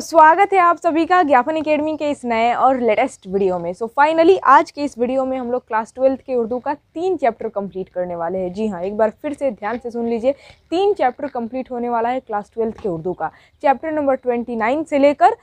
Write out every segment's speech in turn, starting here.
स्वागत है आप सभी का ज्ञापन एकेडमी के इस नए और लेटेस्ट वीडियो में। सो so फाइनली आज के इस वीडियो में हम लोग क्लास ट्वेल्थ के उर्दू का तीन चैप्टर कंप्लीट करने वाले हैं। जी हाँ एक बार फिर से ध्यान से सुन लीजिए। तीन चैप्टर कंप्लीट होने वाला है क्लास ट्वेल्थ के उर्दू का। चैप्टर नंबर ट्वेंटी नाइन से लेकर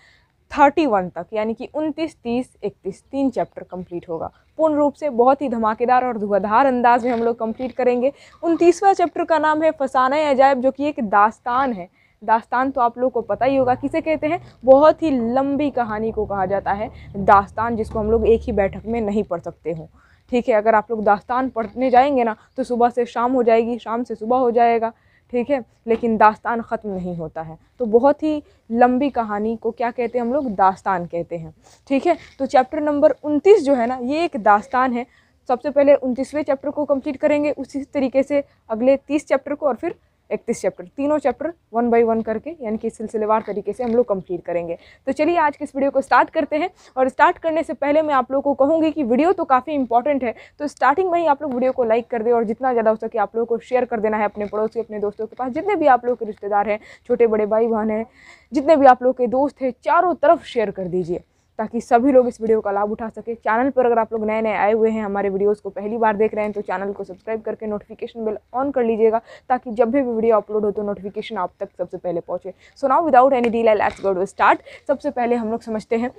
थर्टी वन तक, यानी कि उनतीस, तीस, इकतीस, तीन चैप्टर कंप्लीट होगा। पूर्ण रूप से बहुत ही धमाकेदार और धुआधार अंदाज में हम लोग कंप्लीट करेंगे। उनतीसवां चैप्टर का नाम है फसाना अजायब, जो कि एक दास्तान है। दास्तान तो आप लोग को पता ही होगा किसे कहते हैं? बहुत ही लंबी कहानी को कहा जाता है। दास्तान जिसको हम लोग एक ही बैठक में नहीं पढ़ सकते हो। ठीक है, अगर आप लोग दास्तान पढ़ने जाएँगे ना तो सुबह से शाम हो जाएगी, शाम से सुबह हो जाएगा। ठीक है, लेकिन दास्तान ख़त्म नहीं होता है। तो बहुत ही लंबी कहानी को क्या कहते हैं हम लोग? दास्तान कहते हैं। ठीक है तो चैप्टर नंबर उनतीस जो है ना, ये एक दास्तान है। सबसे पहले उनतीसवें चैप्टर को कंप्लीट करेंगे, उसी तरीके से अगले तीस चैप्टर को और फिर इकतीस चैप्टर तीनों चैप्टर वन बाई वन करके, यानी कि सिलसिलेवार तरीके से हम लोग कंप्लीट करेंगे। तो चलिए आज के इस वीडियो को स्टार्ट करते हैं और स्टार्ट करने से पहले मैं आप लोगों को कहूँगी कि वीडियो तो काफ़ी इंपॉर्टेंट है तो स्टार्टिंग में ही आप लोग वीडियो को लाइक कर दे और जितना ज़्यादा हो सके आप लोगों को शेयर कर देना है अपने पड़ोसी, अपने दोस्तों के पास, जितने भी आप लोग के रिश्तेदार हैं, छोटे बड़े भाई बहन हैं, जितने भी आप लोग के दोस्त हैं, चारों तरफ़ शेयर कर दीजिए। ताकि सभी लोग इस वीडियो का लाभ उठा सके। चैनल पर अगर आप लोग नए नए आए हुए हैं, हमारे वीडियोस को पहली बार देख रहे हैं तो चैनल को सब्सक्राइब करके नोटिफिकेशन बेल ऑन कर लीजिएगा, ताकि जब भी वीडियो अपलोड हो तो नोटिफिकेशन आप तक सबसे पहले पहुँचे। So now without any deal let's go to start सबसे पहले हम लोग समझते हैं,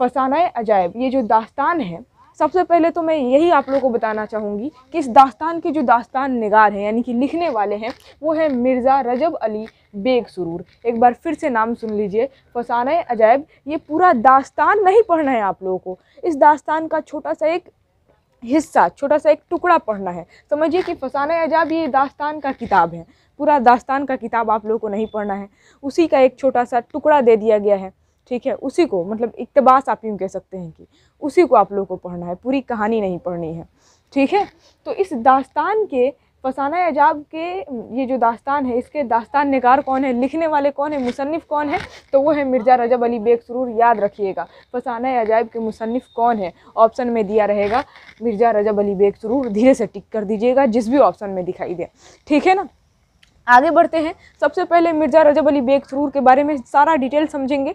फसाना अजायब, ये जो दास्तान है सबसे पहले तो मैं यही आप लोगों को बताना चाहूँगी कि इस दास्तान के जो दास्तान निगार हैं, यानी कि लिखने वाले हैं, वो है मिर्ज़ा रजब अली बेग सुरूर। एक बार फिर से नाम सुन लीजिए, फसाना अजायब। ये पूरा दास्तान नहीं पढ़ना है आप लोगों को। इस दास्तान का छोटा सा एक हिस्सा, छोटा सा एक टुकड़ा पढ़ना है। समझिए कि फसाना अजाब ये दास्तान का किताब है। पूरा दास्तान का किताब आप लोगों को नहीं पढ़ना है। उसी का एक छोटा सा टुकड़ा दे दिया गया है। ठीक है, उसी को मतलब इकतबास आप यूँ कह सकते हैं कि उसी को आप लोगों को पढ़ना है, पूरी कहानी नहीं पढ़नी है, ठीक है? तो इस दास्तान के, फसाना अजाब के, ये जो दास्तान है, इसके दास्तान नगार कौन है, लिखने वाले कौन है मुसनफ़ कौन है तो वो है मिर्ज़ा रजब अली बेग सरूर याद रखिएगा। फसाना अजायब के मुसन्फ़ कौन है, ऑप्शन में दिया रहेगा, मिर्ज़ा रजब अली बेग सरूर धीरे से टिक कर दीजिएगा, जिस भी ऑप्शन में दिखाई दे, ठीक है ना? आगे बढ़ते हैं। सबसे पहले मिर्ज़ा रजब अली बेग सुरूर के बारे में सारा डिटेल समझेंगे।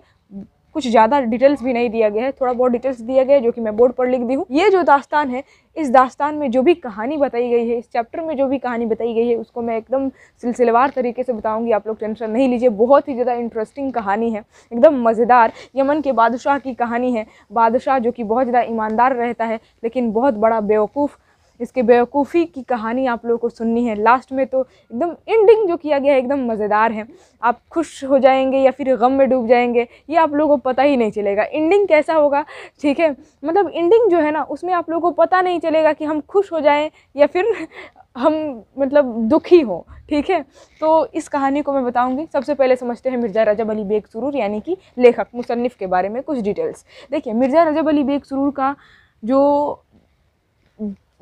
कुछ ज़्यादा डिटेल्स भी नहीं दिया गया है। थोड़ा बहुत डिटेल्स दिया गया है, जो कि मैं बोर्ड पर लिख दी हूँ। ये जो दास्तान है, इस दास्तान में जो भी कहानी बताई गई है, इस चैप्टर में जो भी कहानी बताई गई है, उसको मैं एकदम सिलसिलेवार तरीके से बताऊँगी। आप लोग टेंशन नहीं लीजिए, बहुत ही ज़्यादा इंटरेस्टिंग कहानी है। एकदम मज़ेदार यमन के बादशाह की कहानी है। बादशाह जो कि बहुत ज़्यादा ईमानदार रहता है, लेकिन बहुत बड़ा बेवकूफ़ इसके बेवकूफ़ी की कहानी आप लोगों को सुननी है। लास्ट में तो एकदम एंडिंग जो किया गया है, एकदम मज़ेदार है। आप खुश हो जाएँगे या फिर गम में डूब जाएँगे, ये आप लोगों को पता ही नहीं चलेगा। एंडिंग कैसा होगा? ठीक है? मतलब एंडिंग जो है ना, उसमें आप लोगों को पता नहीं चलेगा कि हम खुश हो जाएँ या फिर हम मतलब दुखी हो। ठीक है? तो इस कहानी को मैं बताऊँगी। सबसे पहले समझते हैं मिर्ज़ा रजब अली बेग सुरूर, यानी कि लेखक मुसन्फ़ के बारे में कुछ डिटेल्स देखिए, मिर्ज़ा रजब अली बेग सुरूर का जो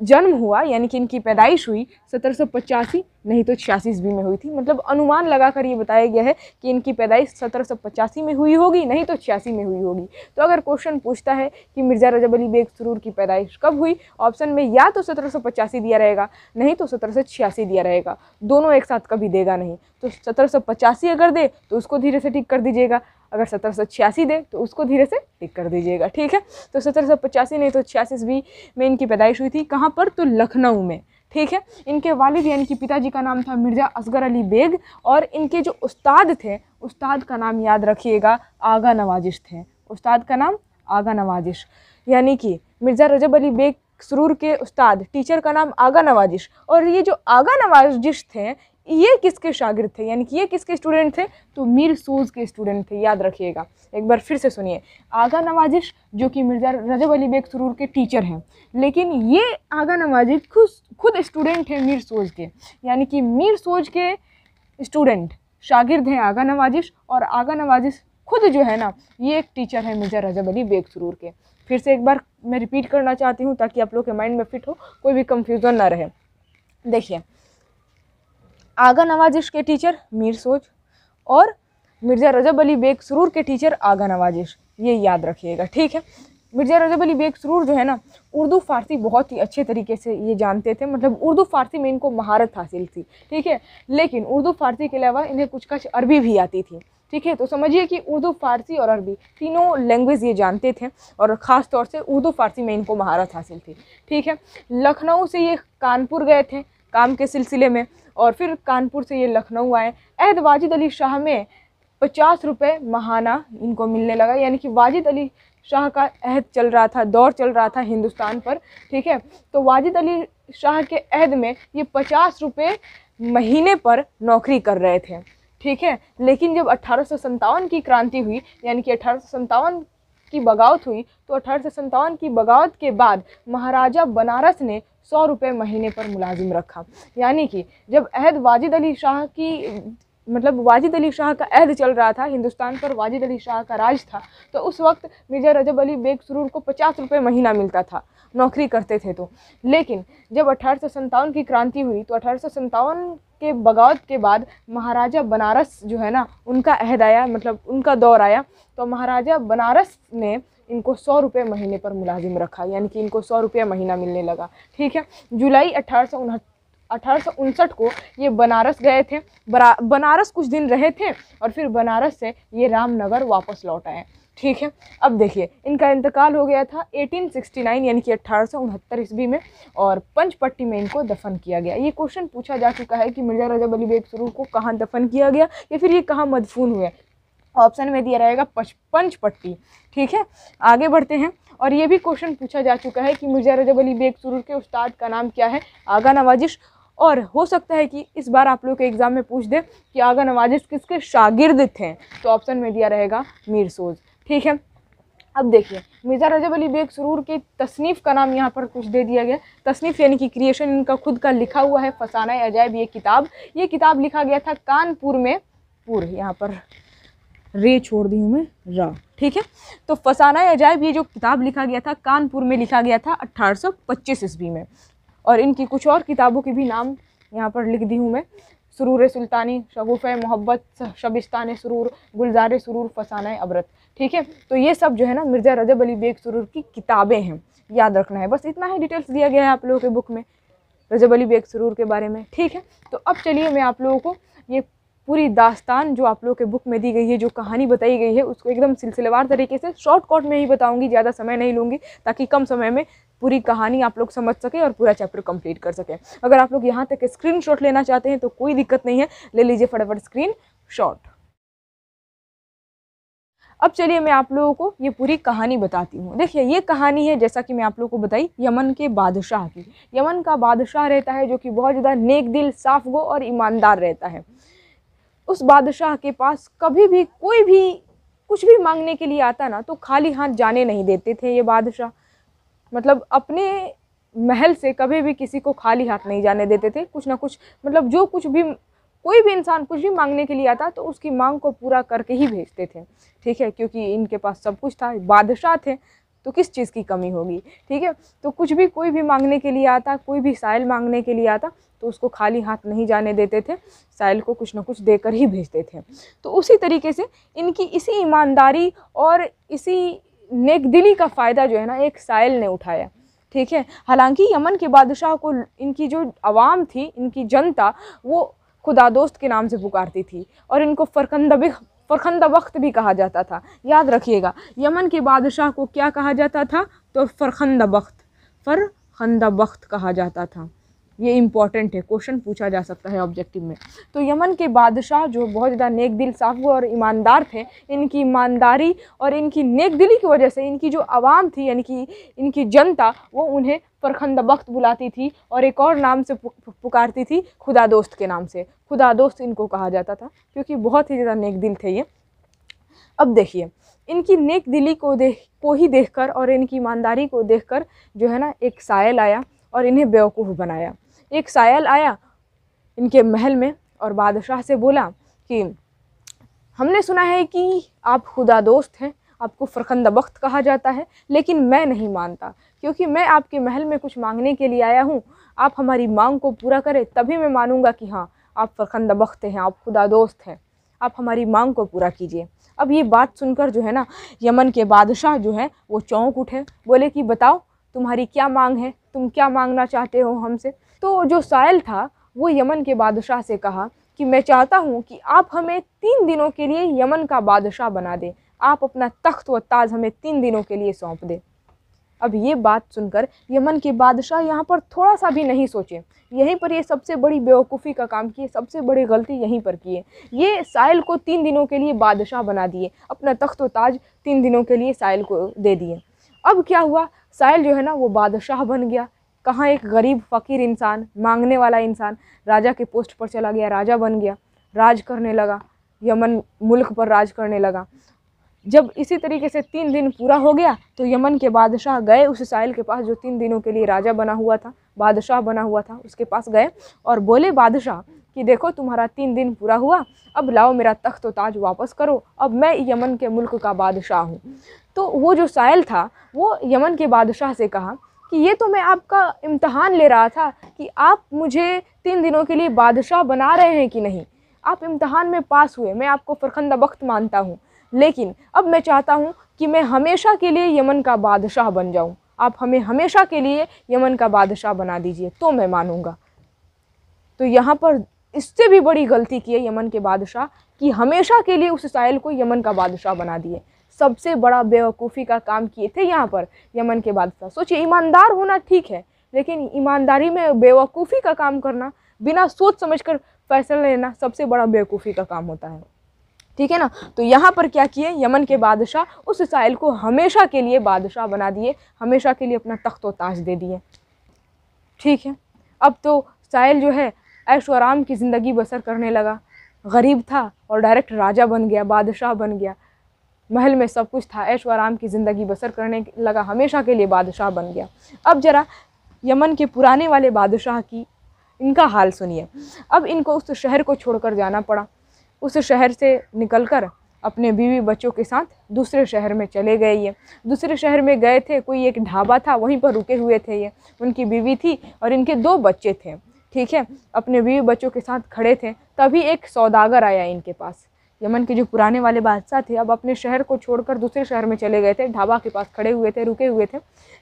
जन्म हुआ, यानी कि इनकी पैदाइश हुई सत्रह सौ पचासी, नहीं तो छियासी ईस्वी में हुई थी। मतलब अनुमान लगाकर ये बताया गया है कि इनकी पैदाइश सत्रह सौ पचासी में हुई होगी, नहीं तो छियासी में हुई होगी। तो अगर क्वेश्चन पूछता है कि मिर्ज़ा रजब अली बेग सुरूर की पैदाइश कब हुई, ऑप्शन में या तो सत्रह सौ पचासी दिया रहेगा, नहीं तो सत्रह सौ छियासी दिया रहेगा। दोनों एक साथ कभी देगा नहीं। तो सत्रह सौ पचासी अगर दे तो उसको धीरे से ठीक कर दीजिएगा। अगर सत्रह सौ छियासी दे तो उसको धीरे से टिक कर दीजिएगा, ठीक है? तो सत्रह सौ पचासी नहीं तो छियासी ईस्वी में इनकी पैदाइश हुई थी। कहाँ पर? तो लखनऊ में, ठीक है? इनके वालिद यानी कि पिताजी का नाम था मिर्ज़ा असगर अली बेग और इनके जो उस्ताद थे, उस्ताद का नाम याद रखिएगा, आगा नवाजिश थे। उस्ताद का नाम आगा नवाजिश। यानी कि मिर्ज़ा रजब अली बेग, सुरूर के उस्ताद, टीचर का नाम आगा नवाजिश। और ये जो आगा नवाजिश थे ये किसके शागिर्द थे? यानी कि ये किसके स्टूडेंट थे? तो मीर सोज के स्टूडेंट थे, याद रखिएगा। एक बार फिर से सुनिए। आगा नवाजिश, जो कि मिर्ज़ा रजब अली बेग सुरूर के टीचर हैं। लेकिन ये आगा नवाजिश खुद खुद स्टूडेंट हैं मीर सोज के। यानी कि मीर सोज के स्टूडेंट शागिर्द हैं आगा नवाजिश और आगा नवाजिश खुद जो है ना, ये एक टीचर है मिर्ज़ा रजब अली बेग सुरूर के। फिर से एक बार मैं रिपीट करना चाहती हूँ ताकि आप लोग के माइंड में फिट हो, कोई भी कंफ्यूजन ना रहे। देखिए आगा नवाजिश के टीचर, मीर सोच और मिर्ज़ा रजब अली बेग सुरूर के टीचर आगा नवाजिश। ये याद रखिएगा, ठीक है? मिर्ज़ा रजब अली बेग सुरूर जो है ना, उर्दू फ़ारसी बहुत ही अच्छे तरीके से ये जानते थे। मतलब उर्दू फ़ारसी में इनको महारत हासिल थी, ठीक है? लेकिन उर्दू फ़ारसी के अलावा इन्हें कुछ कुछ अरबी भी आती थी, ठीक है? तो समझिए कि उर्दू फारसी और अरबी तीनों लैंग्वेज ये जानते थे, और ख़ास तौर से उर्दू फारसी में इनको महारत हासिल थी, ठीक है? लखनऊ से ये कानपुर गए थे काम के सिलसिले में। और फिर कानपुर से ये लखनऊ आए। अहद वाजिद अली शाह में पचास रुपये महाना इनको मिलने लगा। यानी कि वाजिद अली शाह का अहद चल रहा था, दौर चल रहा था हिंदुस्तान पर, ठीक है? तो वाजिद अली शाह के अहद में ये पचास रुपये महीने पर नौकरी कर रहे थे, ठीक है? लेकिन जब अट्ठारह की क्रांति हुई, यानी कि अठारह सौ सतावन की बगावत हुई तो अठारह सौ सतावन की बगावत के बाद महाराजा बनारस ने सौ रुपये महीने पर मुलाजिम रखा। यानी कि जब अहद वाजिद अली शाह की मतलब वाजिद अली शाह का अहद चल रहा था, हिंदुस्तान पर वाजिद अली शाह का राज था तो उस वक्त मिर्ज़ा रजब अली बेग सुरूर को पचास रुपये महीना मिलता था, नौकरी करते थे तो। लेकिन जब अठारह सौ सतावन की क्रांति हुई तो अठारह सौ सत्तावन के बगावत के बाद महाराजा बनारस जो है ना, उनका अहद आया मतलब उनका दौर आया। तो महाराजा बनारस ने इनको सौ रुपये महीने पर मुलाजिम रखा, यानी कि इनको सौ रुपये महीना मिलने लगा। ठीक है? जुलाई अठारह अठारह को ये बनारस गए थे। बनारस कुछ दिन रहे थे और फिर बनारस से ये रामनगर वापस लौट आए। ठीक है? अब देखिए, इनका इंतकाल हो गया था 1869 यानी कि अट्ठारह ईस्वी में, और पंचपट्टी में इनको दफन किया गया। ये क्वेश्चन पूछा जा चुका है कि मिर्ज़ा रजब अली बेग सुरूर को कहाँ दफन किया गया, या फिर ये कहाँ मदफून हुए? ऑप्शन में दिया रहेगा पंचपट्टी ठीक है? आगे बढ़ते हैं और ये भी क्वेश्चन पूछा जा चुका है कि मिर्ज़ा रजब अली बेग सुरूर के उस्ताद का नाम क्या है? आगा नवाजिश। और हो सकता है कि इस बार आप लोग के एग्ज़ाम में पूछ दे कि आगा नवाजिश किसके शागिर्द थे? तो ऑप्शन में दिया रहेगा मीर सोज। ठीक है? अब देखिए, मिर्ज़ा रजब अली बेग सुरूर के तसनीफ़ का नाम यहाँ पर कुछ दे दिया गया। तसनीफ़ यानी कि क्रिएशन इनका खुद का लिखा हुआ है, फसाना अजायब ये किताब। ये किताब लिखा गया था कानपुर में, पूर, यहाँ पर रे छोड़ दी हूँ मैं, रा। ठीक है? तो फसाना अजायब, ये जो किताब लिखा गया था, कानपुर में लिखा गया था अट्ठारह सौ ईस्वी में। और इनकी कुछ और किताबों के भी नाम यहाँ पर लिख दी हूँ मैं। सुरूर सुल्तानी, शगुफ़ मोहब्बत, शबिस्तान सुरूर, गुलजार सुरूर, फसाना अबरत। ठीक है? तो ये सब जो है ना, मिर्ज़ा रजब अली बेग सुरूर की किताबें हैं। याद रखना है। बस इतना ही डिटेल्स दिया गया है आप लोगों के बुक में, रजब अली बेग सुरूर के बारे में। ठीक है? तो अब चलिए मैं आप लोगों को ये पूरी दास्तान जो आप लोगों के बुक में दी गई है, जो कहानी बताई गई है, उसको एकदम सिलसिलेवार तरीके से शॉर्ट कट में ही बताऊँगी, ज़्यादा समय नहीं लूँगी, ताकि कम समय में पूरी कहानी आप लोग समझ सकें और पूरा चैप्टर कंप्लीट कर सकें। अगर आप लोग यहाँ तक स्क्रीन शॉट लेना चाहते हैं तो कोई दिक्कत नहीं है, ले लीजिए फटाफट स्क्रीन शॉट अब चलिए मैं आप लोगों को ये पूरी कहानी बताती हूँ। देखिए, ये कहानी है, जैसा कि मैं आप लोगों को बताई, यमन के बादशाह की। यमन का बादशाह रहता है जो कि बहुत ज़्यादा नेक दिल, साफ़ गो और ईमानदार रहता है। उस बादशाह के पास कभी भी, कोई भी, कुछ भी मांगने के लिए आता ना तो खाली हाथ जाने नहीं देते थे ये बादशाह। मतलब अपने महल से कभी भी किसी को खाली हाथ नहीं जाने देते थे, कुछ ना कुछ मतलब जो कुछ भी, कोई भी इंसान कुछ भी मांगने के लिए आता तो उसकी मांग को पूरा करके ही भेजते थे। ठीक है, क्योंकि इनके पास सब कुछ था, बादशाह थे तो किस चीज़ की कमी होगी? ठीक है? तो कुछ भी, कोई भी मांगने के लिए आता, कोई भी साइल मांगने के लिए आता तो उसको खाली हाथ नहीं जाने देते थे, साइल को कुछ ना कुछ देकर ही भेजते थे। तो उसी तरीके से इनकी इसी ईमानदारी और इसी नेक दिली का फ़ायदा जो है ना, एक साइल ने उठाया। ठीक है? हालाँकि यमन के बादशाह को इनकी जो आवाम थी, इनकी जनता, वो खुदा दोस्त के नाम से पुकारती थी और इनको फ़रकंद फ़रखंदा वक्त भी कहा जाता था। याद रखिएगा, यमन के बादशाह को क्या कहा जाता था? तो फ़रखंदा वक्त फ़रखंदा वक्त कहा जाता था। ये इंपॉर्टेंट है क्वेश्चन पूछा जा सकता है ऑब्जेक्टिव में। तो यमन के बादशाह जो बहुत ज़्यादा नेक दिल, साफ़ और ईमानदार थे, इनकी ईमानदारी और इनकी नेक दिली की वजह से इनकी जो आवाम थी, यानी कि इनकी जनता, वो उन्हें परखंद वक्त बुलाती थी और एक और नाम से पुकारती थी, खुदा दोस्त के नाम से। खुदा दोस्त इनको कहा जाता था, क्योंकि बहुत ही ज़्यादा नेक दिल थे ये। अब देखिए, इनकी नेक दिली को देख, को ही देखकर और इनकी ईमानदारी को देखकर जो है ना, एक सायल आया और इन्हें बेवकूफ़ बनाया। एक सायल आया इनके महल में और बादशाह से बोला कि, हमने सुना है कि आप खुदा दोस्त हैं आपको फ़रखंदा वक्त कहा जाता है, लेकिन मैं नहीं मानता, क्योंकि मैं आपके महल में कुछ मांगने के लिए आया हूँ। आप हमारी मांग को पूरा करें, तभी मैं मानूँगा कि हाँ आप फ़रखंदा वक्त हैं, आप खुदा दोस्त हैं। आप हमारी मांग को पूरा कीजिए। अब ये बात सुनकर जो है ना, यमन के बादशाह जो है, वो चौंक उठे, बोले कि बताओ, तुम्हारी क्या मांग है? तुम क्या मांगना चाहते हो हमसे? तो जो साइल था, वो यमन के बादशाह से कहा कि मैं चाहता हूँ कि आप हमें तीन दिनों के लिए यमन का बादशाह बना दें। आप अपना तख्त व ताज हमें तीन दिनों के लिए सौंप दें। अब ये बात सुनकर यमन के बादशाह यहाँ पर थोड़ा सा भी नहीं सोचे। यहीं पर ये सबसे बड़ी बेवकूफ़ी का काम किए, सबसे बड़ी गलती यहीं पर किए। ये साहिल को तीन दिनों के लिए बादशाह बना दिए, अपना तख्त व ताज तीन दिनों के लिए साहिल को दे दिए। अब क्या हुआ? साहिल जो है ना, वो बादशाह बन गया। कहाँ एक गरीब, फ़कीर इंसान, मांगने वाला इंसान, राजा के पोस्ट पर चला गया, राजा बन गया। राज करने लगा। यमन मुल्क पर राज करने लगा। जब इसी तरीके से तीन दिन पूरा हो गया तो यमन के बादशाह गए उस साहिल के पास जो तीन दिनों के लिए राजा बना हुआ था, बादशाह बना हुआ था, उसके पास गए और बोले, बादशाह, कि देखो तुम्हारा तीन दिन पूरा हुआ, अब लाओ मेरा तख्त ताज वापस करो, अब मैं यमन के मुल्क का बादशाह हूँ। तो वो जो साहिल था, वो यमन के बादशाह से कहा कि, ये तो मैं आपका इम्तहान ले रहा था कि आप मुझे तीन दिनों के लिए बादशाह बना रहे हैं कि नहीं? आप इम्तहान में पास हुए, मैं आपको फ़रखंदा वक्त मानता हूँ। लेकिन अब मैं चाहता हूँ कि मैं हमेशा के लिए यमन का बादशाह बन जाऊँ। आप हमें हमेशा के लिए यमन का बादशाह बना दीजिए तो मैं मानूँगा। तो यहाँ पर इससे भी बड़ी गलती की है यमन के बादशाह कि हमेशा के लिए उस साहिल को यमन का बादशाह बना दिए। सबसे बड़ा बेवकूफ़ी का काम किए थे यहाँ पर यमन के बादशाह। सोचिए, ईमानदार होना ठीक है, लेकिन ईमानदारी में बेवकूफ़ी का काम करना, बिना सोच समझकर फैसला लेना सबसे बड़ा बेवकूफ़ी का काम होता है। ठीक है ना? तो यहाँ पर क्या किए? यमन के बादशाह उस साहिल को हमेशा के लिए बादशाह बना दिए, हमेशा के लिए अपना तख्त ताज दे दिए। ठीक है? अब तो साहिल जो है ऐश आराम की ज़िंदगी बसर करने लगा। गरीब था और डायरेक्ट राजा बन गया, बादशाह बन गया। महल में सब कुछ था ऐश आराम की ज़िंदगी बसर करने लगा, हमेशा के लिए बादशाह बन गया। अब ज़रा यमन के पुराने वाले बादशाह की इनका हाल सुनिए। अब इनको उस शहर को छोड़कर जाना पड़ा। उस शहर से निकलकर अपने बीवी बच्चों के साथ दूसरे शहर में चले गए ये। दूसरे शहर में गए थे, कोई एक ढाबा था, वहीं पर रुके हुए थे ये। उनकी बीवी थी और इनके दो बच्चे थे। ठीक है, अपने बीवी बच्चों के साथ खड़े थे, तभी एक सौदागर आया इनके पास। यमन के जो पुराने वाले बादशाह थे, अब अपने शहर को छोड़कर दूसरे शहर में चले गए थे, ढाबा के पास खड़े हुए थे, रुके हुए थे।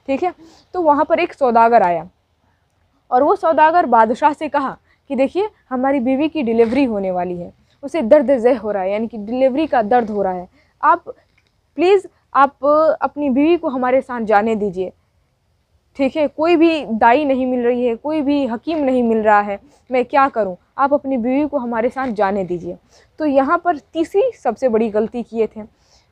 ठीक है तो वहाँ पर एक सौदागर आया। और वो सौदागर बादशाह से कहा कि देखिए, हमारी बीवी की डिलीवरी होने वाली है। उसे दर्द जह हो रहा है, यानी कि डिलीवरी का दर्द हो रहा है। आप प्लीज़ आप अपनी बीवी को हमारे साथ जाने दीजिए। ठीक है? कोई भी दाई नहीं मिल रही है, कोई भी हकीम नहीं मिल रहा है, मैं क्या करूँ? आप अपनी बीवी को हमारे साथ जाने दीजिए। तो यहाँ पर तीसरी सबसे बड़ी गलती किए थे।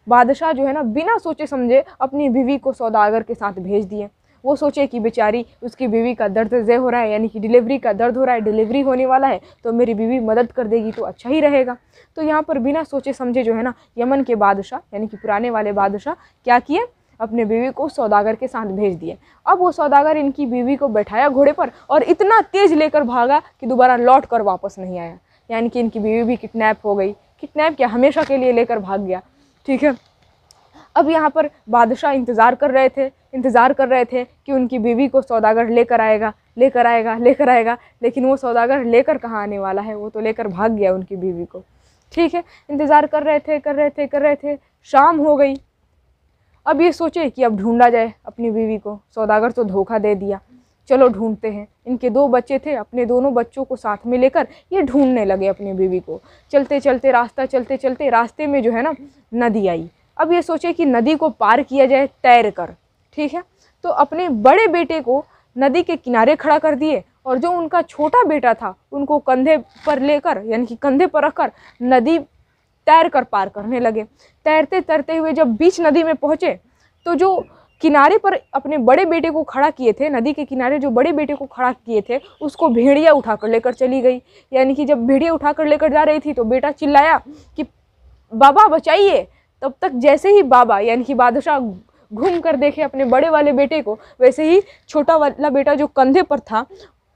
बादशाह जो है ना, बिना सोचे समझे अपनी बीवी को सौदागर के साथ भेज दिए। वो सोचे कि बेचारी, उसकी बीवी का दर्द जय हो रहा है, यानी कि डिलीवरी का दर्द हो रहा है, डिलीवरी होने वाला है तो मेरी बीवी मदद कर देगी तो अच्छा ही रहेगा। तो यहाँ पर बिना सोचे समझे जो है ना, यमन के बादशाह, यानी कि पुराने वाले बादशाह, क्या किए? अपने बीवी को सौदागर के साथ भेज दिए। अब वो सौदागर इनकी बीवी को बैठाया घोड़े पर और इतना तेज़ लेकर भागा कि दोबारा लौट कर वापस नहीं आया। यानी कि इनकी बीवी भी किडनैप हो गई। किडनैप क्या हमेशा के लिए लेकर भाग गया? ठीक है। अब यहाँ पर बादशाह इंतज़ार कर रहे थे। इंतज़ार कर रहे थे कि उनकी बीवी को सौदागर लेकर आएगा लेकर आएगा लेकर आएगा, लेकिन वो सौदागर लेकर कहाँ आने वाला है? वो तो लेकर भाग गया उनकी बीवी को। ठीक है, इंतज़ार कर रहे थे, कर रहे थे, कर रहे थे, शाम हो गई। अब ये सोचे कि अब ढूंढा जाए अपनी बीवी को। सौदागर तो धोखा दे दिया। चलो ढूंढते हैं। इनके दो बच्चे थे, अपने दोनों बच्चों को साथ में लेकर ये ढूँढने लगे अपनी बीवी को। चलते चलते, रास्ता चलते चलते रास्ते में जो है ना, नदी आई। अब ये सोचे कि नदी को पार किया जाए तैर कर। ठीक है? तो अपने बड़े बेटे को नदी के किनारे खड़ा कर दिए और जो उनका छोटा बेटा था, उनको कंधे पर लेकर, यानी कि कंधे पर रखकर नदी तैर कर पार करने लगे। तैरते तैरते हुए जब बीच नदी में पहुँचे तो जो किनारे पर अपने बड़े बेटे को खड़ा किए थे, नदी के किनारे जो बड़े बेटे को खड़ा किए थे, उसको भेड़िया उठाकर लेकर चली गई। यानी कि जब भेड़िया उठाकर लेकर जा रही थी तो बेटा चिल्लाया कि, बाबा बचाइए। तब तक जैसे ही बाबा, यानी कि बादशाह घूम कर देखे अपने बड़े वाले बेटे को, वैसे ही छोटा वाला बेटा जो कंधे पर था,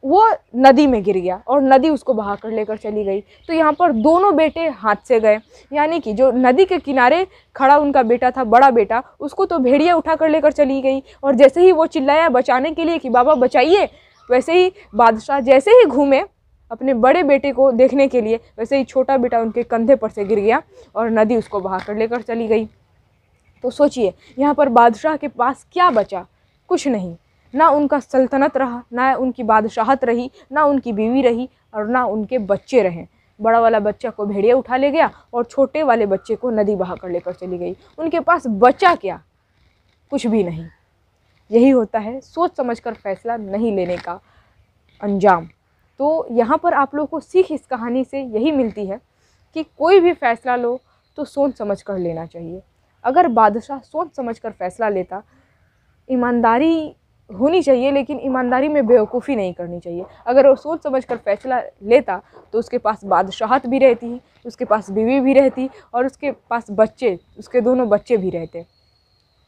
वो नदी में गिर गया और नदी उसको बहा कर लेकर चली गई। तो यहाँ पर दोनों बेटे हाथ से गए। यानी कि जो नदी के किनारे खड़ा उनका बेटा था, बड़ा बेटा, उसको तो भेड़िया उठा कर लेकर चली गई। और जैसे ही वो चिल्लाया बचाने के लिए कि, बाबा, बचाइए! वैसे ही बादशाह जैसे ही घूमे अपने बड़े बेटे को देखने के लिए, वैसे ही छोटा बेटा उनके कंधे पर से गिर गया और नदी उसको बहा कर लेकर चली गई। तो सोचिए, यहाँ पर बादशाह के पास क्या बचा? कुछ नहीं। ना उनका सल्तनत रहा, ना उनकी बादशाहत रही, ना उनकी बीवी रही और ना उनके बच्चे रहे। बड़ा वाला बच्चा को भेड़िया उठा ले गया और छोटे वाले बच्चे को नदी बहा कर लेकर चली गई। उनके पास बचा क्या? कुछ भी नहीं। यही होता है सोच समझ कर फैसला नहीं लेने का अंजाम। तो यहाँ पर आप लोगों को सीख इस कहानी से यही मिलती है कि कोई भी फैसला लो तो सोच समझ कर लेना चाहिए। अगर बादशाह सोच समझ कर फैसला लेता, ईमानदारी होनी चाहिए, लेकिन ईमानदारी में बेवकूफ़ी नहीं करनी चाहिए। अगर वो सोच समझ कर फैसला लेता तो उसके पास बादशाहत भी रहती, उसके पास बीवी भी रहती, और उसके पास बच्चे, उसके दोनों बच्चे भी रहते।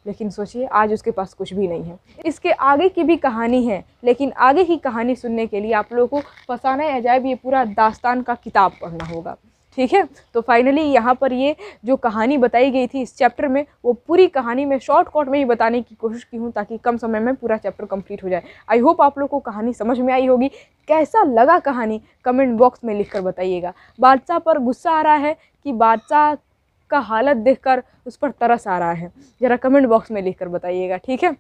लेकिन सोचिए, आज उसके पास कुछ भी नहीं है। इसके आगे की भी कहानी है, लेकिन आगे की कहानी सुनने के लिए आप लोगों को फसाना अजायब ये पूरा दास्तान का किताब पढ़ना होगा। ठीक है? तो फाइनली यहाँ पर ये जो कहानी बताई गई थी इस चैप्टर में, वो पूरी कहानी मैं शॉर्ट कट में ही बताने की कोशिश की हूँ ताकि कम समय में पूरा चैप्टर कंप्लीट हो जाए। आई होप आप लोग को कहानी समझ में आई होगी। कैसा लगा कहानी? कमेंट बॉक्स में लिख कर बताइएगा। बादशाह पर गुस्सा आ रहा है कि बादशाह का हालत देखकर उस पर तरस आ रहा है। ज़रा कमेंट बॉक्स में लिख कर बताइएगा, ठीक है?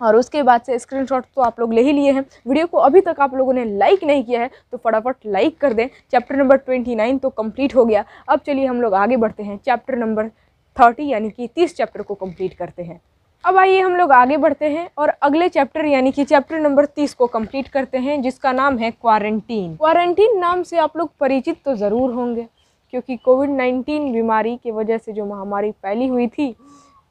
और उसके बाद से स्क्रीनशॉट तो आप लोग ले ही लिए हैं। वीडियो को अभी तक आप लोगों ने लाइक नहीं किया है तो फटाफट लाइक कर दें। चैप्टर नंबर ट्वेंटी नाइन तो कंप्लीट हो गया। अब चलिए हम लोग आगे बढ़ते हैं। चैप्टर नंबर थर्टी यानी कि तीस चैप्टर को कंप्लीट करते हैं। अब आइए हम लोग आगे बढ़ते हैं और अगले चैप्टर यानी कि चैप्टर नंबर तीस को कंप्लीट करते हैं, जिसका नाम है क्वारंटीन क्वारंटीन नाम से आप लोग परिचित तो ज़रूर होंगे, क्योंकि कोविड नाइन्टीन बीमारी की वजह से जो महामारी फैली हुई थी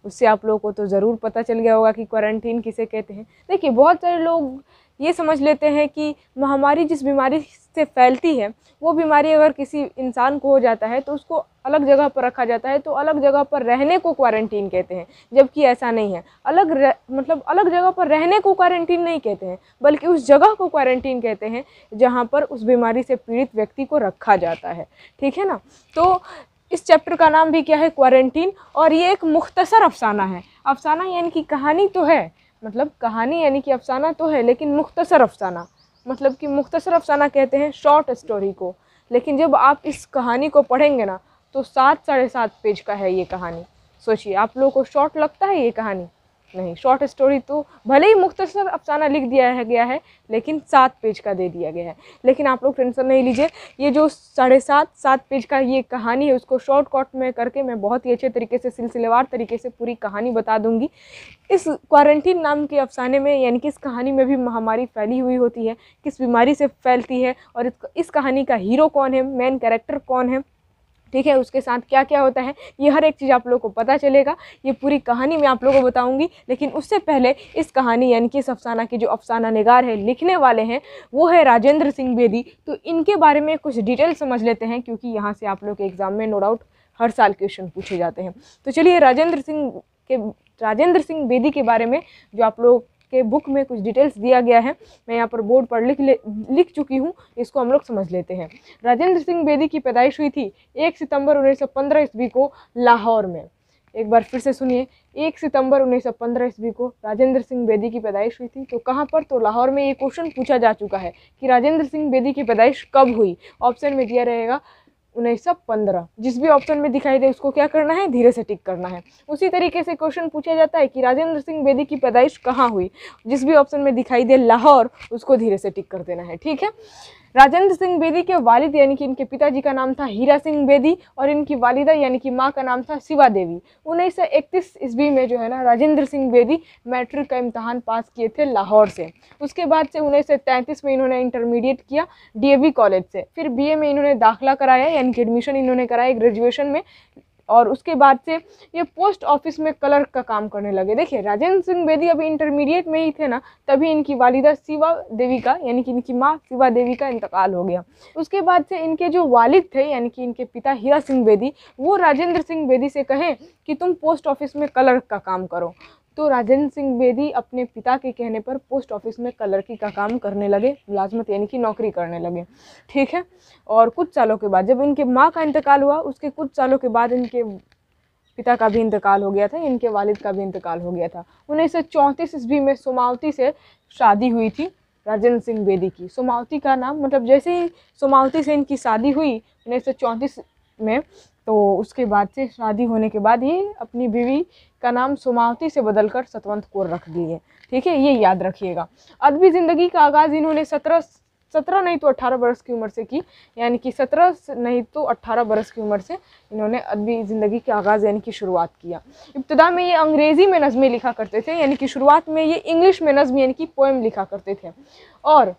उससे आप लोगों को तो ज़रूर पता चल गया होगा कि क्वारंटीन किसे कहते हैं। देखिए बहुत सारे लोग ये समझ लेते हैं कि महामारी जिस बीमारी से फैलती है वो बीमारी अगर किसी इंसान को हो जाता है तो उसको अलग जगह पर रखा जाता है तो अलग जगह पर रहने को क्वारंटीन कहते हैं जबकि ऐसा नहीं है। अलग रह, मतलब अलग जगह पर रहने को क्वारंटीन नहीं कहते हैं बल्कि उस जगह को क्वारंटीन कहते हैं जहाँ पर उस बीमारी से पीड़ित व्यक्ति को रखा जाता है। ठीक है ना? तो इस चैप्टर का नाम भी क्या है? क्वारंटीन। और ये एक मुख्तसर अफसाना है। अफसाना यानी कि कहानी तो है मतलब कहानी यानी कि अफसाना तो है, लेकिन मुख्तसर अफसाना। मतलब कि मुख्तसर अफसाना कहते हैं शॉर्ट स्टोरी को। लेकिन जब आप इस कहानी को पढ़ेंगे ना तो सात साढ़े सात पेज का है ये कहानी। सोचिए, आप लोगों को शॉर्ट लगता है ये कहानी? नहीं शॉर्ट स्टोरी तो भले ही मुख्तसर अफसाना लिख दिया है, गया है, लेकिन सात पेज का दे दिया गया है। लेकिन आप लोग टेंशन नहीं लीजिए, ये जो साढ़े सात सात पेज का ये कहानी है, उसको शॉर्ट कट में करके मैं बहुत ही अच्छे तरीके से, सिलसिलेवार तरीके से पूरी कहानी बता दूँगी। इस क्वारंटीन नाम के अफसाने में, यानी कि इस कहानी में भी महामारी फैली हुई होती है, किस बीमारी से फैलती है, और इस कहानी का हीरो कौन है मेन कैरेक्टर कौन है ठीक है, उसके साथ क्या क्या होता है, ये हर एक चीज़ आप लोगों को पता चलेगा। ये पूरी कहानी मैं आप लोगों को बताऊँगी, लेकिन उससे पहले इस कहानी यानी कि इस अफसाना के जो अफसाना निगार है, लिखने वाले हैं, वो है राजेंद्र सिंह बेदी। तो इनके बारे में कुछ डिटेल समझ लेते हैं, क्योंकि यहाँ से आप लोग के एग्ज़ाम में, नो डाउट, हर साल क्वेश्चन पूछे जाते हैं। तो चलिए, राजेंद्र सिंह के, राजेंद्र सिंह बेदी के बारे में जो आप लोग के बुक में कुछ डिटेल्स दिया गया है। मैं यहाँ पर बोर्ड पर लिख लिख चुकी हूँ, इसको हम लोग समझ लेते हैं। राजेंद्र सिंह बेदी की पैदाइश हुई थी एक सितंबर उन्नीस सौ पंद्रह ईस्वी को लाहौर में। एक बार फिर से सुनिए, एक सितंबर उन्नीस सौ पंद्रह ईस्वी को राजेंद्र सिंह बेदी की पैदाइश हुई थी। तो कहाँ पर? तो लाहौर में ये क्वेश्चन पूछा जा चुका है कि राजेंद्र सिंह बेदी की पैदाइश कब हुई? ऑप्शन में दिया रहेगा उन्नीस सौ पंद्रह, जिस भी ऑप्शन में दिखाई दे, उसको क्या करना है? धीरे से टिक करना है। उसी तरीके से क्वेश्चन पूछा जाता है कि राजेंद्र सिंह बेदी की पैदाइश कहाँ हुई? जिस भी ऑप्शन में दिखाई दे, लाहौर, उसको धीरे से टिक कर देना है, ठीक है? राजेंद्र सिंह बेदी के वालिद, यानी कि इनके पिताजी का नाम था हीरा सिंह बेदी और इनकी वालिदा, यानी कि माँ का नाम था शिवा देवी। उन्नीस सौ इकतीस ईस्वी में जो है ना राजेंद्र सिंह बेदी मैट्रिक का इम्तहान पास किए थे लाहौर से। उसके बाद से उन्नीस सौ तैंतीस में इन्होंने इंटरमीडिएट किया डीएवी कॉलेज से। फिर बीए में इन्होंने दाखिला कराया, यानी कि एडमिशन इन्होंने कराया ग्रेजुएशन में। और उसके बाद से ये पोस्ट ऑफ़िस में क्लर्क का काम करने लगे। देखिए, राजेंद्र सिंह बेदी अभी इंटरमीडिएट में ही थे ना, तभी इनकी वालिदा शिवा देवी का, यानी कि इनकी माँ शिवा देवी का इंतकाल हो गया। उसके बाद से इनके जो वालिद थे, यानी कि इनके पिता हीरा सिंह बेदी, वो राजेंद्र सिंह बेदी से कहें कि तुम पोस्ट ऑफ़िस में क्लर्क का काम करो। तो राजेंद्र सिंह बेदी अपने पिता के कहने पर पोस्ट ऑफ़िस में कलर्की का काम करने लगे, मुलाजमत यानी कि नौकरी करने लगे। ठीक है? और कुछ सालों के बाद, जब इनके माँ का इंतकाल हुआ, उसके कुछ सालों के बाद इनके पिता का भी इंतकाल हो गया था, इनके वालिद का भी इंतकाल हो गया था। उन्नीस सौ चौंतीस ईस्वी में सोमावती से शादी हुई थी राजेंद्र सिंह बेदी की। सोमावती का नाम मतलब जैसे ही सोमावती से इनकी शादी हुई, उन्नीस सौ चौंतीस में तो उसके बाद से शादी होने के बाद ये अपनी बीवी का नाम सुमावती से बदलकर सतवंत कौर रख दिए। ठीक है, ये याद रखिएगा। अदबी ज़िंदगी का आगाज़ इन्होंने सत्रह सत्रह नहीं तो अट्ठारह बरस की उम्र से की, यानी कि सत्रह नहीं तो अट्ठारह बरस की उम्र से इन्होंने अदबी ज़िंदगी के आगाज़ यानी कि शुरुआत किया। इब्तदा में ये अंग्रेज़ी में नज़में लिखा करते थे, यानी कि शुरुआत में ये इंग्लिश में नज़म यानी कि पोएम लिखा करते थे। और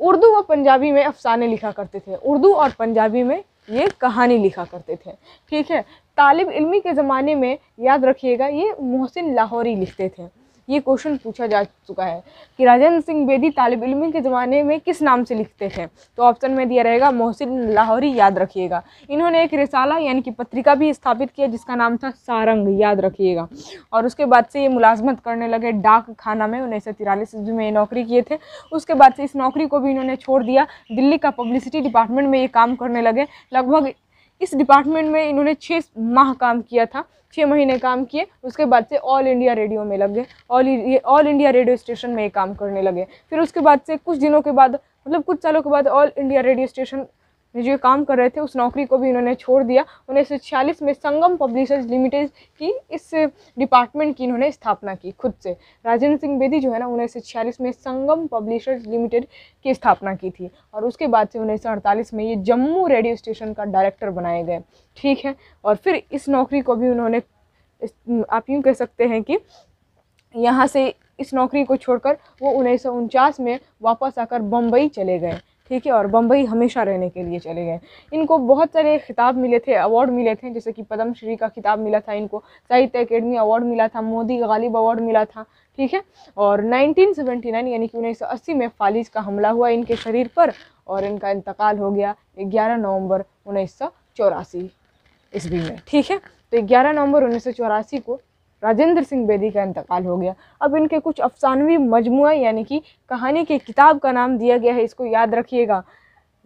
उर्दू व पंजाबी में अफसाने लिखा करते थे। उर्दू और पंजाबी में ये कहानी लिखा करते थे। ठीक है? तालब इलमी के ज़माने में याद रखिएगा, ये मोहसिन लाहौरी लिखते थे। ये क्वेश्चन पूछा जा चुका है कि राजेंद्र सिंह बेदी तालब इलमी के ज़माने में किस नाम से लिखते थे? तो ऑप्शन में दिया रहेगा, मोहसिन लाहौरी, याद रखिएगा। इन्होंने एक रिसाला यानी कि पत्रिका भी स्थापित किया जिसका नाम था सारंग, याद रखिएगा। और उसके बाद से ये मुलाजमत करने लगे डाक खाना में, उन्नीस सौ तिरालीस ईस्वी में नौकरी किए थे। उसके बाद से इस नौकरी को भी इन्होंने छोड़ दिया। दिल्ली का पब्लिसिटी डिपार्टमेंट में ये काम करने लगे। लगभग इस डिपार्टमेंट में इन्होंने छः माह काम किया था। छः महीने काम किए, उसके बाद से ऑल इंडिया रेडियो में लग। गए all All India Radio station में ये काम करने लगे। फिर उसके बाद से कुछ दिनों के बाद मतलब कुछ सालों के बाद ऑल इंडिया रेडियो स्टेशन जो काम कर रहे थे, उस नौकरी को भी इन्होंने छोड़ दिया। उन्नीस सौ छियालीस में संगम पब्लिशर्स लिमिटेड की, इस डिपार्टमेंट की इन्होंने स्थापना की खुद से। राजेंद्र सिंह बेदी जो है ना उन्नीस सौ छियालीस में संगम पब्लिशर्स लिमिटेड की स्थापना की थी और उसके बाद से उन्नीस सौ अड़तालीस में ये जम्मू रेडियो स्टेशन का डायरेक्टर बनाए गए। ठीक है, और फिर इस नौकरी को भी उन्होंने आप यूँ कह सकते हैं कि यहाँ से इस नौकरी को छोड़कर वो उन्नीस सौ उनचास में वापस आकर बम्बई चले गए। ठीक है, और बम्बई हमेशा रहने के लिए चले गए। इनको बहुत सारे खिताब मिले थे अवार्ड मिले थे, जैसे कि पद्मश्री का खिताब मिला था इनको, साहित्य अकेडमी अवार्ड मिला था, मोदी गालिब अवार्ड मिला था, ठीक है? और 1979 यानी कि 1980 में फालिज का हमला हुआ इनके शरीर पर, और इनका इंतकाल हो गया 11 नवंबर उन्नीस सौ ईस्वी में, ठीक है? तो 11 नवंबर उन्नीस सौ चौरासी को राजेंद्र सिंह बेदी का इंतकाल हो गया। अब इनके कुछ अफसानवी मजमू यानी कि कहानी की किताब का नाम दिया गया है, इसको याद रखिएगा।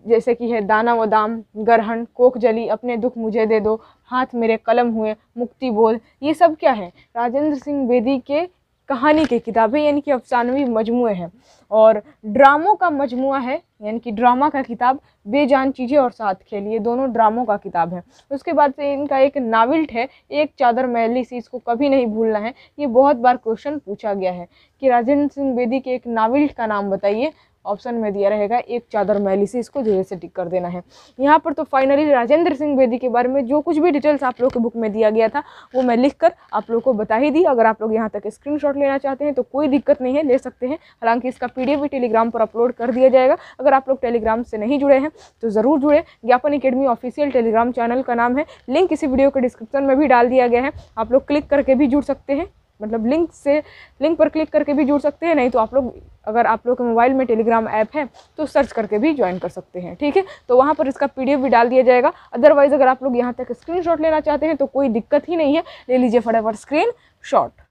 जैसे कि है, दाना व दाम ग्रहण कोक जली, अपने दुख मुझे दे दो, हाथ मेरे कलम हुए, मुक्ति बोल, ये सब क्या है? राजेंद्र सिंह बेदी के कहानी की किताबें यानी कि अफसानवी मजमू हैं। और ड्रामों का मजमु है, यानी कि ड्रामा का किताब, बेजान चीज़ें और साथ खेल, ये दोनों ड्रामों का किताब है। उसके बाद से इनका एक नावल्ट है, एक चादर मैली सी, इसको कभी नहीं भूलना है। ये बहुत बार क्वेश्चन पूछा गया है कि राजेंद्र सिंह बेदी के एक नावल्ट का नाम बताइए ऑप्शन में दिया रहेगा, एक चादर मैली से इसको धीरे से टिक कर देना है। यहाँ पर तो फाइनली राजेंद्र सिंह बेदी के बारे में जो कुछ भी डिटेल्स आप लोग के बुक में दिया गया था, वो मैं लिख कर आप लोग को बता ही दी। अगर आप लोग यहाँ तक स्क्रीन लेना चाहते हैं तो कोई दिक्कत नहीं है, ले सकते हैं। हालाँकि इसका पीडीएफ भी टेलीग्राम पर अपलोड कर दिया जाएगा। अगर आप लोग टेलीग्राम से नहीं जुड़े हैं तो ज़रूर जुड़े। ज्ञापन अकेडमी ऑफिशियल टेलीग्राम चैनल का नाम है। लिंक इसी वीडियो के डिस्क्रिप्शन में भी डाल दिया गया है। आप लोग क्लिक करके भी जुड़ सकते हैं। मतलब लिंक से लिंक पर क्लिक करके भी जुड़ सकते हैं, नहीं तो आप लोग, अगर आप लोग के मोबाइल में टेलीग्राम ऐप है तो सर्च करके भी ज्वाइन कर सकते हैं, ठीक है? तो वहाँ पर इसका पीडीएफ भी डाल दिया जाएगा। अदरवाइज़ अगर आप लोग यहाँ तक स्क्रीनशॉट लेना चाहते हैं तो कोई दिक्कत ही नहीं है। ले लीजिए फटाफट स्क्रीन शॉट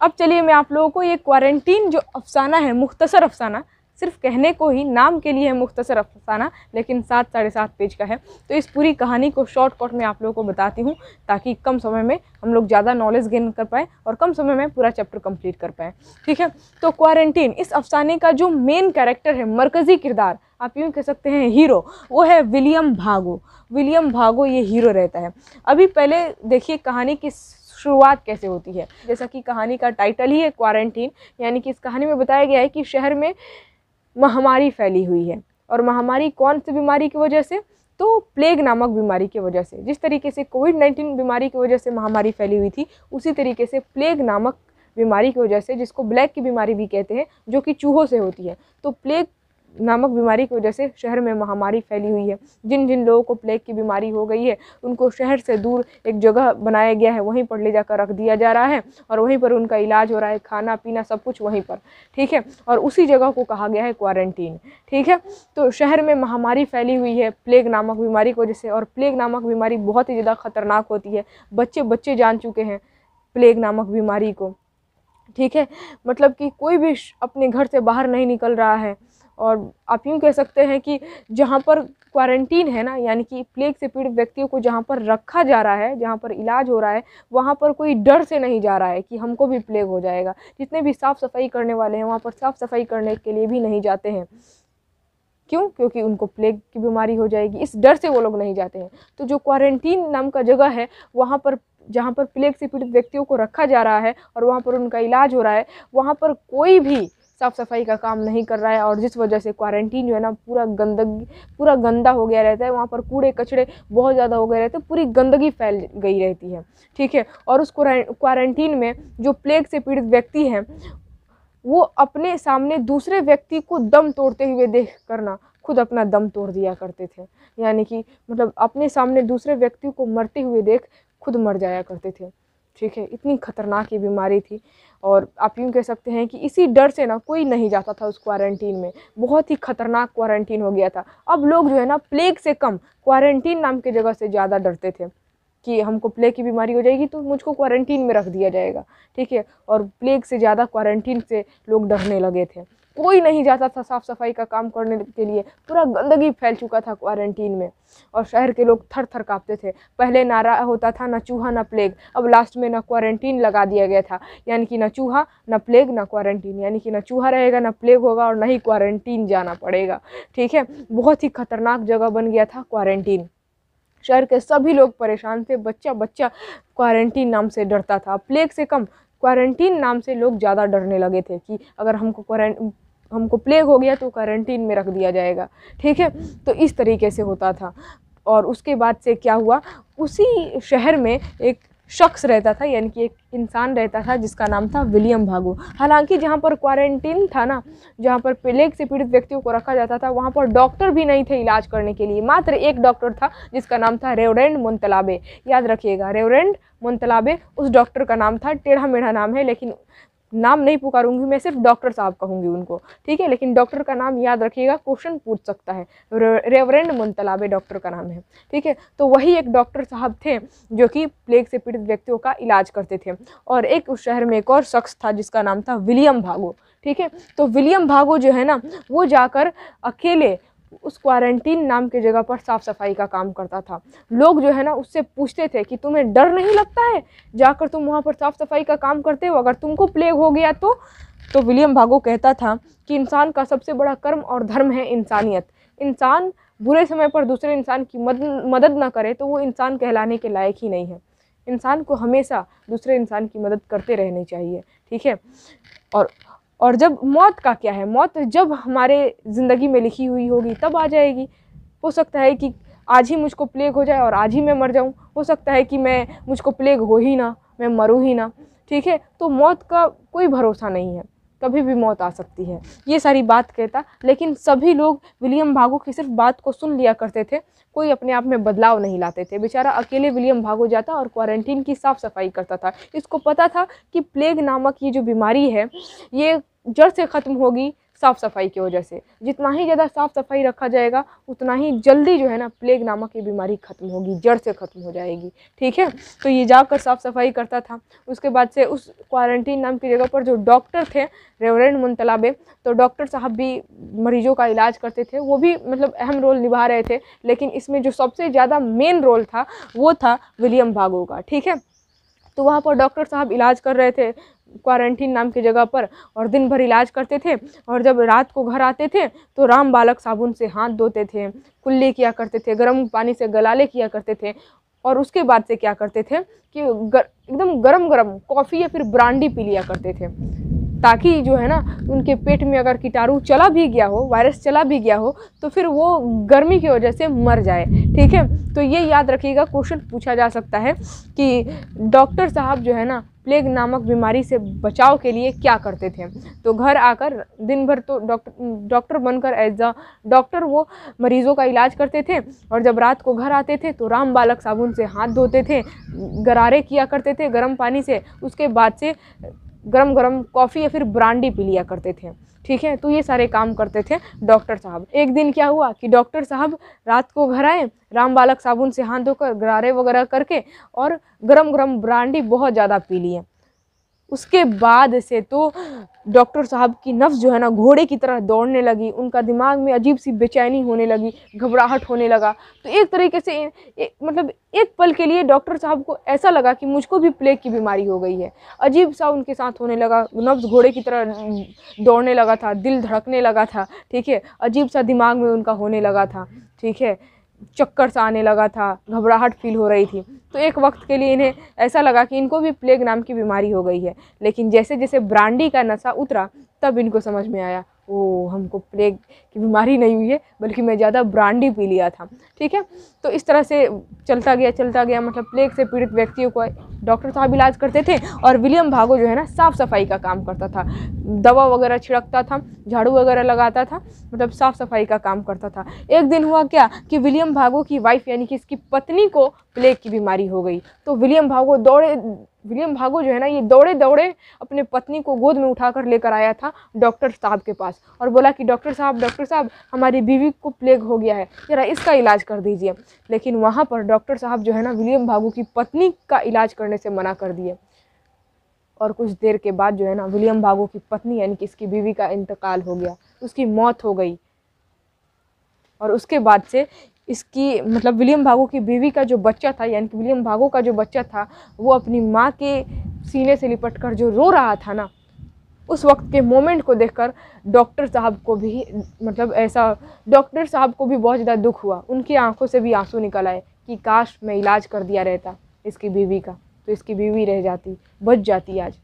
अब चलिए मैं आप लोगों को ये क्वारंटीन जो अफसाना है, मुख्तसर अफसाना सिर्फ़ कहने को ही नाम के लिए है मुख्तसर अफसाना, लेकिन सात, साढ़े सात पेज का है। तो इस पूरी कहानी को शॉर्ट कट में आप लोगों को बताती हूँ, ताकि कम समय में हम लोग ज़्यादा नॉलेज गेन कर पाएँ और कम समय में पूरा चैप्टर कंप्लीट कर पाएँ। ठीक है? तो क्वारंटीन इस अफसाने का जो मेन कैरेक्टर है, मरकज़ी किरदार, आप यूँ कह सकते हैं हीरो वो है विलियम भागो। विलियम भागो ये हीरो रहता है। अभी पहले देखिए कहानी की शुरुआत कैसे होती है। जैसा कि कहानी का टाइटल ही है क्वारंटीन यानी कि इस कहानी में बताया गया है कि शहर में महामारी फैली हुई है। और महामारी कौन सी बीमारी की वजह से? तो प्लेग नामक बीमारी की वजह से। जिस तरीके से कोविड नाइन्टीन बीमारी की वजह से महामारी फैली हुई थी, उसी तरीके से प्लेग नामक बीमारी की वजह से, जिसको ब्लैक की बीमारी भी कहते हैं, जो कि चूहों से होती है। तो प्लेग नामक बीमारी की वजह से शहर में महामारी फैली हुई है। जिन जिन लोगों को प्लेग की बीमारी हो गई है, उनको शहर से दूर एक जगह बनाया गया है, वहीं पर ले जाकर रख दिया जा रहा है और वहीं पर उनका इलाज हो रहा है, खाना, पीना, सब कुछ वहीं पर, ठीक है? और उसी जगह को कहा गया है क्वारंटीन, ठीक है? तो शहर में महामारी फैली हुई है प्लेग नामक बीमारी की वजह से और प्लेग नामक बीमारी बहुत ही ज़्यादा खतरनाक होती है। बच्चे बच्चे जान चुके हैं प्लेग नामक बीमारी को, ठीक है? मतलब कि कोई भी अपने घर से बाहर नहीं निकल रहा है और आप यूँ कह सकते हैं कि जहाँ पर क्वारंटीन है ना, यानी कि प्लेग से पीड़ित व्यक्तियों को जहाँ पर रखा जा रहा है, जहाँ पर इलाज हो रहा है, वहाँ पर कोई डर से नहीं जा रहा है कि हमको भी प्लेग हो जाएगा। जितने भी साफ़ सफ़ाई करने वाले हैं, वहाँ पर साफ़ सफ़ाई करने के लिए भी नहीं जाते हैं। क्यों? क्योंकि उनको प्लेग की बीमारी हो जाएगी। इस डर से वो लोग नहीं जाते हैं। तो जो क्वारंटीन नाम का जगह है, वहाँ पर, जहाँ पर प्लेग से पीड़ित व्यक्तियों को रखा जा रहा है और वहाँ पर उनका इलाज हो रहा है, वहाँ पर कोई भी साफ़ सफ़ाई का काम नहीं कर रहा है और जिस वजह से क्वारंटीन जो है ना, पूरा गंदगी, पूरा गंदा हो गया रहता है। वहाँ पर कूड़े कचड़े बहुत ज़्यादा हो गए रहते हैं, पूरी गंदगी फैल गई रहती है। ठीक है? और उस क्वारंटीन में जो प्लेग से पीड़ित व्यक्ति हैं, वो अपने सामने दूसरे व्यक्ति को दम तोड़ते हुए देख करना खुद अपना दम तोड़ दिया करते थे। यानी कि मतलब अपने सामने दूसरे व्यक्ति को मरते हुए देख खुद मर जाया करते थे। ठीक है, इतनी खतरनाक ये बीमारी थी। और आप यूँ कह सकते हैं कि इसी डर से ना कोई नहीं जाता था उस क्वारंटीन में। बहुत ही खतरनाक क्वारंटीन हो गया था। अब लोग जो है ना प्लेग से कम क्वारंटीन नाम की जगह से ज़्यादा डरते थे कि हमको प्लेग की बीमारी हो जाएगी तो मुझको क्वारंटीन में रख दिया जाएगा। ठीक है, और प्लेग से ज़्यादा क्वारंटीन से लोग डरने लगे थे। कोई नहीं जाता था साफ़ सफ़ाई का काम करने के लिए। पूरा गंदगी फैल चुका था क्वारंटीन में और शहर के लोग थर थर काँपते थे। पहले नारा होता था, ना चूहा, ना प्लेग अब लास्ट में ना क्वारंटीन लगा दिया गया था। यानी कि ना चूहा, ना प्लेग ना क्वारंटीन यानी कि ना चूहा रहेगा, ना प्लेग होगा और ना ही क्वारंटीन जाना पड़ेगा। ठीक है? बहुत ही खतरनाक जगह बन गया था क्वारंटीन शहर के सभी लोग परेशान थे। बच्चा बच्चा क्वारंटीन नाम से डरता था। प्लेग से कम क्वारंटीन नाम से लोग ज़्यादा डरने लगे थे कि अगर हमको क्वारं हमको प्लेग हो गया तो क्वारंटीन में रख दिया जाएगा। ठीक है? तो इस तरीके से होता था। और उसके बाद से क्या हुआ? उसी शहर में एक शख्स रहता था, यानी कि एक इंसान रहता था, जिसका नाम था विलियम भागो। हालाँकि जहाँ पर क्वारंटीन था ना, जहाँ पर प्लेग से पीड़ित व्यक्तियों को रखा जाता था, वहाँ पर डॉक्टर भी नहीं थे इलाज करने के लिए। मात्र एक डॉक्टर था, जिसका नाम था रेवरेंड मुंतलाबे याद रखिएगा रेवरेंड मुंतलाबे उस डॉक्टर का नाम था टेढ़ा मेढ़ा नाम है, लेकिन नाम नहीं पुकारूँगी, मैं सिर्फ़ डॉक्टर साहब कहूँगी उनको, ठीक है? लेकिन डॉक्टर का नाम याद रखिएगा, क्वेश्चन पूछ सकता है। रेवरेंड मुंतलाबे डॉक्टर का नाम है, ठीक है? तो वही एक डॉक्टर साहब थे जो कि प्लेग से पीड़ित व्यक्तियों का इलाज करते थे। और एक उस शहर में एक और शख्स था जिसका नाम था विलियम भागो, ठीक है? तो विलियम भागो जो है ना, वो जाकर अकेले उस क्वारंटीन नाम की जगह पर साफ़ सफ़ाई का काम करता था। लोग जो है ना उससे पूछते थे कि तुम्हें डर नहीं लगता है? जाकर तुम वहाँ पर साफ़ सफ़ाई का काम करते हो? अगर तुमको प्लेग हो गया तो? तो विलियम भागो कहता था कि इंसान का सबसे बड़ा कर्म और धर्म है इंसानियत। इंसान बुरे समय पर दूसरे इंसान की मद, मदद ना करे तो वो इंसान कहलाने के लायक ही नहीं है। इंसान को हमेशा दूसरे इंसान की मदद करते रहनी चाहिए ठीक है? और और जब मौत का क्या है? मौत जब हमारे ज़िंदगी में लिखी हुई होगी, तब आ जाएगी। हो सकता है कि आज ही मुझको प्लेग हो जाए और आज ही मैं मर जाऊँ। हो सकता है कि मैं, मुझको प्लेग हो ही ना, मैं मरूँ ही ना। ठीक है? तो मौत का कोई भरोसा नहीं है। कभी भी मौत आ सकती है। ये सारी बात कहता, लेकिन सभी लोग विलियम भागो की सिर्फ़ बात को सुन लिया करते थे। कोई अपने आप में बदलाव नहीं लाते थे। बेचारा अकेले विलियम भागो जाता और क्वारंटीन की साफ़ सफ़ाई करता था। इसको पता था कि प्लेग नामक ये जो बीमारी है, ये जड़ से ख़त्म होगी साफ़ सफ़ाई की वजह से। जितना ही ज़्यादा साफ़ सफ़ाई रखा जाएगा, उतना ही जल्दी जो है ना प्लेग नामक ये बीमारी ख़त्म होगी, जड़ से ख़त्म हो जाएगी। ठीक है? तो ये जाकर साफ़ सफ़ाई करता था। उसके बाद से उस क्वारंटीन नाम की जगह पर जो डॉक्टर थे रेवरेंड मुंतलाबे तो डॉक्टर साहब भी मरीजों का इलाज करते थे। वो भी मतलब अहम रोल निभा रहे थे, लेकिन इसमें जो सबसे ज़्यादा मेन रोल था, वो था विलियम भागो का ठीक है? तो वहाँ पर डॉक्टर साहब इलाज कर रहे थे। क्वारंटीन नाम की जगह पर और दिन भर इलाज करते थे और जब रात को घर आते थे तो राम बालक साबुन से हाथ धोते थे कुल्ले किया करते थे गर्म पानी से गलाले किया करते थे और उसके बाद से क्या करते थे कि गर, एकदम गर्म गर्म कॉफ़ी या फिर ब्रांडी पी लिया करते थे। ताकि जो है ना, उनके पेट में अगर कीटाणु चला भी गया हो, वायरस चला भी गया हो तो फिर वो गर्मी की वजह से मर जाए, ठीक है? तो ये याद रखिएगा, क्वेश्चन पूछा जा सकता है कि डॉक्टर साहब जो है ना, प्लेग नामक बीमारी से बचाव के लिए क्या करते थे? तो घर आकर दिन भर तो डॉक्टर डॉक्टर बनकर एज अ डॉक्टर वो मरीज़ों का इलाज करते थे और जब रात को घर आते थे तो राम बालक साबुन से हाथ धोते थे, गरारे किया करते थे गर्म पानी से, उसके बाद से गरम गरम कॉफ़ी या फिर ब्रांडी पी लिया करते थे। ठीक है? तो ये सारे काम करते थे डॉक्टर साहब। एक दिन क्या हुआ कि डॉक्टर साहब रात को घर आए, राम बालक साबुन से हाथ धोकर, गरारे वगैरह करके और गरम गरम ब्रांडी बहुत ज़्यादा पी लिए। उसके बाद से तो डॉक्टर साहब की नफ्स जो है ना घोड़े की तरह दौड़ने लगी उनका दिमाग में अजीब सी बेचैनी होने लगी घबराहट होने लगा। तो एक तरीके से ए, मतलब एक पल के लिए डॉक्टर साहब को ऐसा लगा कि मुझको भी प्लेग की बीमारी हो गई है। अजीब सा उनके साथ होने लगा नफ्स घोड़े की तरह दौड़ने लगा था दिल धड़कने लगा था ठीक है? अजीब सा दिमाग में उनका होने लगा था ठीक है? चक्कर सा आने लगा था, घबराहट फील हो रही थी। तो एक वक्त के लिए इन्हें ऐसा लगा कि इनको भी प्लेग नाम की बीमारी हो गई है। लेकिन जैसे जैसे ब्रांडी का नशा उतरा, तब इनको समझ में आया। ओ हमको प्लेग की बीमारी नहीं हुई है, बल्कि मैं ज़्यादा ब्रांडी पी लिया था। ठीक है? तो इस तरह से चलता गया चलता गया मतलब प्लेग से पीड़ित व्यक्तियों को डॉक्टर साहब इलाज करते थे और विलियम भागो जो है ना, साफ़ सफ़ाई का काम करता था। दवा वगैरह छिड़कता था, झाड़ू वगैरह लगाता था मतलब साफ़ सफ़ाई का काम करता था। एक दिन हुआ क्या कि विलियम भागो की वाइफ यानी कि इसकी पत्नी को प्लेग की बीमारी हो गई। तो विलियम भागो दौड़े विलियम भागो जो है ना, ये दौड़े दौड़े अपने पत्नी को गोद में उठाकर लेकर आया था डॉक्टर साहब के पास और बोला कि, डॉक्टर साहब डॉक्टर साहब, हमारी बीवी को प्लेग हो गया है। जरा इसका इलाज कर दीजिए। लेकिन वहाँ पर डॉक्टर साहब जो है ना, विलियम भागो की पत्नी का इलाज करने से मना कर दिए। और कुछ देर के बाद जो है ना, विलियम भागो की पत्नी यानी कि इसकी बीवी का इंतकाल हो गया। उसकी मौत हो गई। और उसके बाद से इसकी मतलब विलियम भागो की बीवी का जो बच्चा था, यानी कि विलियम भागो का जो बच्चा था, वो अपनी माँ के सीने से लिपट कर जो रो रहा था ना, उस वक्त के मोमेंट को देखकर डॉक्टर साहब को भी मतलब ऐसा, डॉक्टर साहब को भी बहुत ज़्यादा दुख हुआ। उनकी आँखों से भी आँसू निकल आए कि काश मैं इलाज कर दिया रहता, इसकी बीवी का। तो इसकी बीवी रह जाती, बच जाती आज।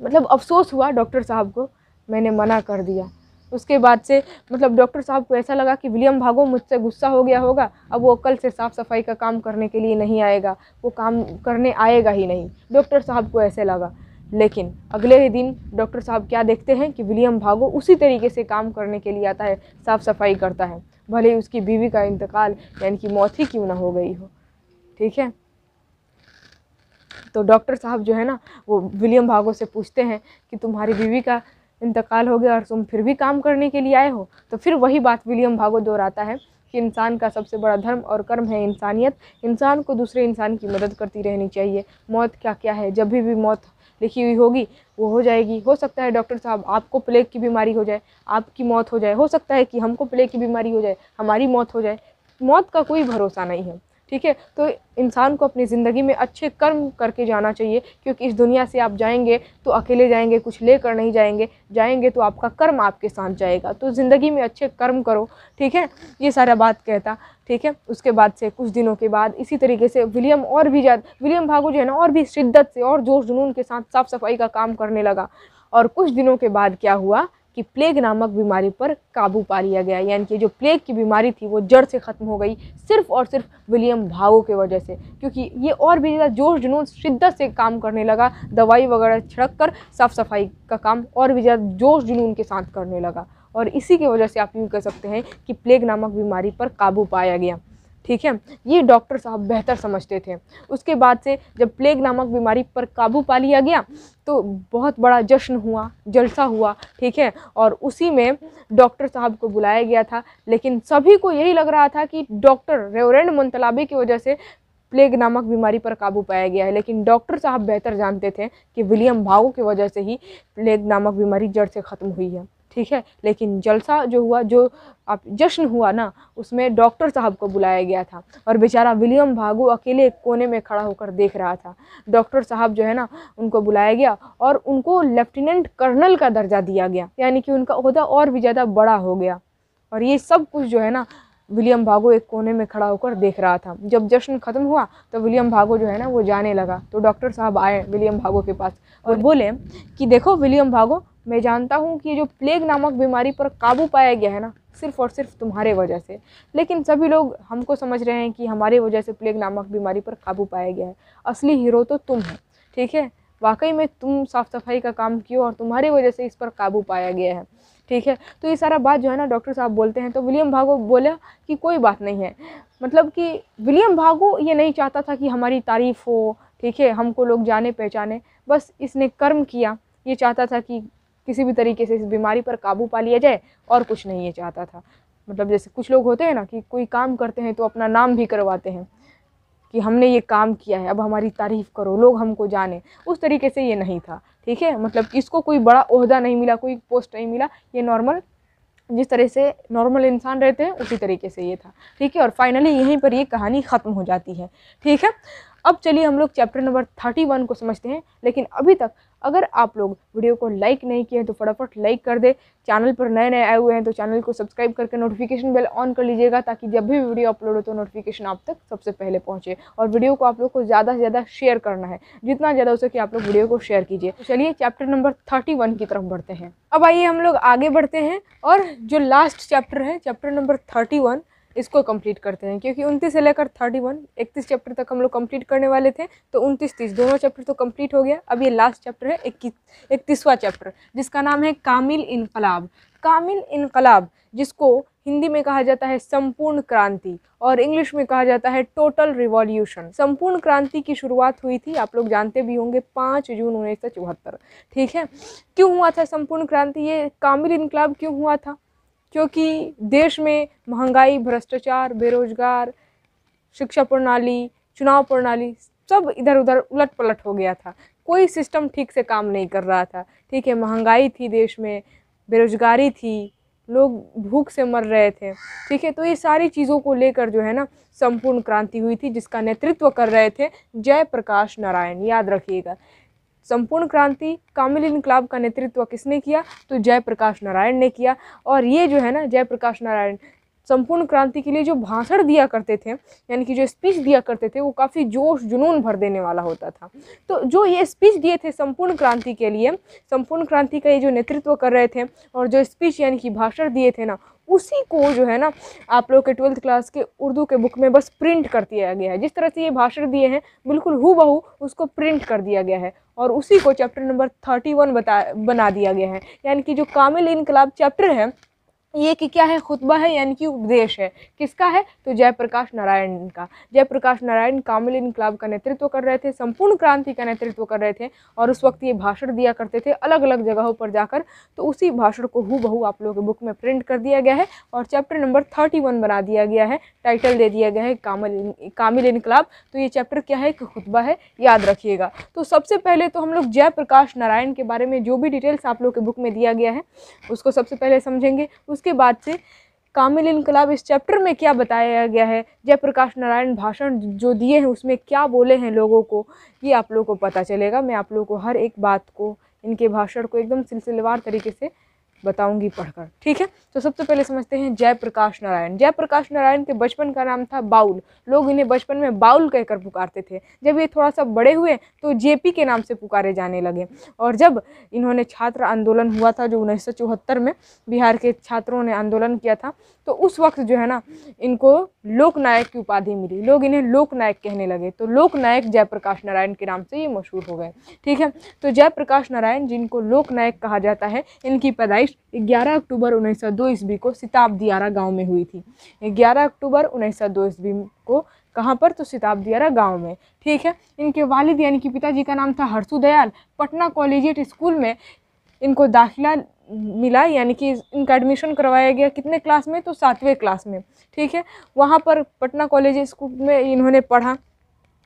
मतलब अफसोस हुआ डॉक्टर साहब को, मैंने मना कर दिया। उसके बाद से मतलब डॉक्टर साहब को ऐसा लगा कि विलियम भागो, मुझसे गुस्सा हो गया होगा, अब वो कल से साफ़ सफ़ाई का काम करने के लिए नहीं आएगा, वो काम करने आएगा ही नहीं। डॉक्टर साहब को ऐसे लगा। लेकिन अगले ही दिन डॉक्टर साहब क्या देखते हैं कि विलियम भागो उसी तरीके से काम करने के लिए आता है साफ़ सफ़ाई करता है। भले ही उसकी बीवी का इंतकाल यानी कि मौत ही क्यों ना हो गई हो। ठीक है? तो डॉक्टर साहब जो है ना, वो विलियम भागो से पूछते हैं कि तुम्हारी बीवी का इंतकाल हो गया और तुम फिर भी काम करने के लिए आए हो तो फिर वही बात विलियम भागो दोहराता है कि इंसान का सबसे बड़ा धर्म और कर्म है इंसानियत। इंसान को दूसरे इंसान की मदद करती रहनी चाहिए। मौत क्या क्या है? जब भी भी मौत लिखी हुई होगी, वो हो जाएगी। हो सकता है डॉक्टर साहब, आपको प्लेग की बीमारी हो जाए, आपकी मौत हो जाए। हो सकता है कि हमको प्लेग की बीमारी हो जाए, हमारी मौत हो जाए। मौत का कोई भरोसा नहीं है। ठीक है? तो इंसान को अपनी ज़िंदगी में अच्छे कर्म करके जाना चाहिए, क्योंकि इस दुनिया से आप जाएँगे तो अकेले जाएँगे, कुछ लेकर नहीं जाएँगे जाएँगे तो आपका कर्म आपके साथ जाएगा। तो ज़िंदगी में अच्छे कर्म करो, ठीक है? ये सारा बात कहता, ठीक है? उसके बाद से कुछ दिनों के बाद इसी तरीके से विलियम और भी ज़्यादा, विलियम भागो जो है ना, और भी शिद्दत से और जोश जुनून के साथ साफ़ सफ़ाई का काम करने लगा। और कुछ दिनों के बाद क्या हुआ? कि प्लेग नामक बीमारी पर काबू पा लिया गया। यानी कि जो प्लेग की बीमारी थी, वो जड़ से ख़त्म हो गई, सिर्फ़ और सिर्फ़ विलियम भागो के वजह से। क्योंकि ये और भी ज़्यादा जोश जुनून शिद्दत से काम करने लगा, दवाई वगैरह छिड़क कर साफ़ सफ़ाई का काम और भी ज़्यादा जोश जुनून के साथ करने लगा। और इसी की वजह से आप यूँ कह सकते हैं कि प्लेग नामक बीमारी पर काबू पाया गया। ठीक है? ये डॉक्टर साहब बेहतर समझते थे। उसके बाद से जब प्लेग नामक बीमारी पर काबू पा लिया गया तो बहुत बड़ा जश्न हुआ, जलसा हुआ, ठीक है? और उसी में डॉक्टर साहब को बुलाया गया था, लेकिन सभी को यही लग रहा था कि डॉक्टर रेवरेंड मुंतलाबी की वजह से प्लेग नामक बीमारी पर काबू पाया गया है। लेकिन डॉक्टर साहब बेहतर जानते थे कि विलियम भागो की वजह से ही प्लेग नामक बीमारी जड़ से ख़त्म हुई है। ठीक है? लेकिन जलसा जो हुआ, जो आप जश्न हुआ ना, उसमें डॉक्टर साहब को बुलाया गया था और बेचारा विलियम भागो अकेले कोने में खड़ा होकर देख रहा था। डॉक्टर साहब जो है ना, उनको बुलाया गया और उनको लेफ्टिनेंट कर्नल का दर्जा दिया गया, यानी कि उनका अहदा और भी ज़्यादा बड़ा हो गया। और ये सब कुछ जो है ना, विलियम भागो एक कोने में खड़ा होकर देख रहा था। जब जश्न ख़त्म हुआ तो विलियम भागो जो है ना, वो जाने लगा। तो डॉक्टर साहब आए विलियम भागो के पास और बोले कि देखो विलियम भागो मैं जानता हूँ कि जो प्लेग नामक बीमारी पर काबू पाया गया है ना, सिर्फ़ और सिर्फ़ तुम्हारे वजह से। लेकिन सभी लोग हमको समझ रहे हैं कि हमारे वजह से प्लेग नामक बीमारी पर काबू पाया गया है। असली हीरो तो तुम हो, ठीक है? वाकई में तुम साफ़ सफ़ाई का काम किया और तुम्हारी वजह से इस पर काबू पाया गया है, ठीक है? तो ये सारा बात जो है ना डॉक्टर साहब बोलते हैं तो विलियम भागो बोला कि कोई बात नहीं है। मतलब कि विलियम भागो ये नहीं चाहता था कि हमारी तारीफ़ हो, ठीक है? हमको लोग जाने पहचाने बस इसने कर्म किया। ये चाहता था कि किसी भी तरीके से इस बीमारी पर काबू पा लिया जाए और कुछ नहीं, ये चाहता था। मतलब जैसे कुछ लोग होते हैं ना कि कोई काम करते हैं तो अपना नाम भी करवाते हैं कि हमने ये काम किया है, अब हमारी तारीफ़ करो, लोग हमको जाने। उस तरीके से ये नहीं था, ठीक है? मतलब इसको कोई बड़ा अहदा नहीं मिला, कोई पोस्ट नहीं मिला, ये नॉर्मल, जिस तरह से नॉर्मल इंसान रहते हैं, उसी तरीके से ये था, ठीक है? और फाइनली यहीं पर ये कहानी ख़त्म हो जाती है, ठीक है? अब चलिए हम लोग चैप्टर नंबर थर्टी वन को समझते हैं, लेकिन अभी तक अगर आप लोग वीडियो को लाइक नहीं किए हैं तो फटाफट लाइक कर दे। चैनल पर नए नए आए हुए हैं तो चैनल को सब्सक्राइब करके नोटिफिकेशन बेल ऑन कर लीजिएगा, ताकि जब भी वीडियो अपलोड हो तो नोटिफिकेशन आप तक सबसे पहले पहुँचे और वीडियो को आप लोग को ज़्यादा से ज़्यादा शेयर करना है। जितना ज़्यादा हो सके आप लोग वीडियो को शेयर कीजिए। तो चलिए चैप्टर नंबर थर्टी की तरफ़ बढ़ते हैं। अब आइए हम लोग आगे बढ़ते हैं और जो लास्ट चैप्टर है चैप्टर नंबर थर्टी इसको कंप्लीट करते हैं, क्योंकि उनतीस से लेकर थर्टी वन इकतीस चैप्टर तक हम लोग कंप्लीट करने वाले थे तो उनतीस तीस, दोनों चैप्टर तो कंप्लीट हो गया। अब ये लास्ट चैप्टर है, इक्कीस, इकतीसवां चैप्टर जिसका नाम है कामिल इनकलाब। कामिल इनकलाब, जिसको हिंदी में कहा जाता है संपूर्ण क्रांति, और इंग्लिश में कहा जाता है टोटल रिवॉल्यूशन संपूर्ण क्रांति की शुरुआत हुई थी, आप लोग जानते भी होंगे, पाँच जून उन्नीस सौ चौहत्तर। ठीक है? क्यों हुआ था संपूर्ण क्रांति? ये कामिल इनकलाब क्यों हुआ था? क्योंकि देश में महँगाई, भ्रष्टाचार, बेरोजगार, शिक्षा प्रणाली, चुनाव प्रणाली सब इधर उधर उलट पलट हो गया था। कोई सिस्टम ठीक से काम नहीं कर रहा था। ठीक है, महँगाई थी देश में, बेरोजगारी थी, लोग भूख से मर रहे थे। ठीक है तो ये सारी चीज़ों को लेकर जो है ना, संपूर्ण क्रांति हुई थी, जिसका नेतृत्व कर रहे थे जयप्रकाश नारायण। याद रखिएगा। संपूर्ण क्रांति कामिल इनकलाब का नेतृत्व किसने किया? तो जयप्रकाश नारायण ने किया। और ये जो है ना, जयप्रकाश नारायण, संपूर्ण क्रांति के लिए जो भाषण दिया करते थे, यानी कि जो स्पीच दिया करते थे, वो काफ़ी जोश जुनून भर देने वाला होता था। तो जो ये स्पीच दिए थे संपूर्ण क्रांति के लिए, संपूर्ण क्रांति का ये जो नेतृत्व कर रहे थे, और जो स्पीच यानी कि भाषण दिए थे ना, उसी को जो है ना, आप लोग के ट्वेल्थ क्लास के उर्दू के बुक में बस प्रिंट कर दिया गया है। जिस तरह से ये भाषण दिए हैं, बिल्कुल हु उसको प्रिंट कर दिया गया है। और उसी को चैप्टर नंबर थर्टी वन बता, बना दिया गया है। यानी कि जो कामिल इनकलाब चैप्टर है ये कि क्या है, खुतबा है, यानी कि उपदेश है। किसका है? तो जयप्रकाश नारायण का। जयप्रकाश नारायण कामिल इनकलाब का नेतृत्व कर रहे थे, संपूर्ण क्रांति का नेतृत्व कर रहे थे और उस वक्त ये भाषण दिया करते थे अलग अलग जगहों पर जाकर। तो उसी भाषण को हु बहू आप लोगों के बुक में प्रिंट कर दिया गया है और चैप्टर नंबर थर्टी वन बना दिया गया है। टाइटल दे दिया गया है कामिल कामिल इनकलाब तो ये चैप्टर क्या है? कि खुतबा है, याद रखिएगा। तो सबसे पहले तो हम लोग जयप्रकाश नारायण के बारे में जो भी डिटेल्स आप लोग के बुक में दिया गया है, उसको सबसे पहले समझेंगे। उसके बाद से कामिल इनकलाब इस चैप्टर में क्या बताया गया है? जयप्रकाश नारायण भाषण जो दिए हैं, उसमें क्या बोले हैं लोगों को, ये आप लोगों को पता चलेगा। मैं आप लोगों को हर एक बात को, इनके भाषण को एकदम सिलसिलेवार तरीके से बताऊँगी पढ़कर, ठीक है? तो सबसे पहले समझते हैं जयप्रकाश नारायण। जयप्रकाश नारायण के बचपन का नाम था बाउल। लोग इन्हें बचपन में बाउल कहकर पुकारते थे। जब ये थोड़ा सा बड़े हुए तो जेपी के नाम से पुकारे जाने लगे। और जब इन्होंने छात्र आंदोलन हुआ था जो उन्नीस सौ चौहत्तर में बिहार के छात्रों ने आंदोलन किया था तो उस वक्त जो है ना, इनको लोकनायक की उपाधि मिली। लोग इन्हें लोकनायक कहने लगे। तो लोकनायक जयप्रकाश नारायण के नाम से ये मशहूर हो गए। ठीक है? तो जयप्रकाश नारायण जिनको लोकनायक कहा जाता है, इनकी पैदाइश 11 अक्टूबर उन्नीस सौ ईस्वी को सिताब दियारा गाँव में हुई थी। 11 अक्टूबर उन्नीस सौ ईस्वी को कहाँ पर? तो सिताब दियारा गाँव में। ठीक है? इनके वालिद यानी कि पिताजी का नाम था हर्षु दयाल पटना कॉलेजिएट स्कूल में इनको दाखिला मिला, यानी कि इनका एडमिशन करवाया गया कितने क्लास में? तो सातवें क्लास में। ठीक है? वहाँ पर पटना कॉलेज स्कूल में इन्होंने पढ़ा।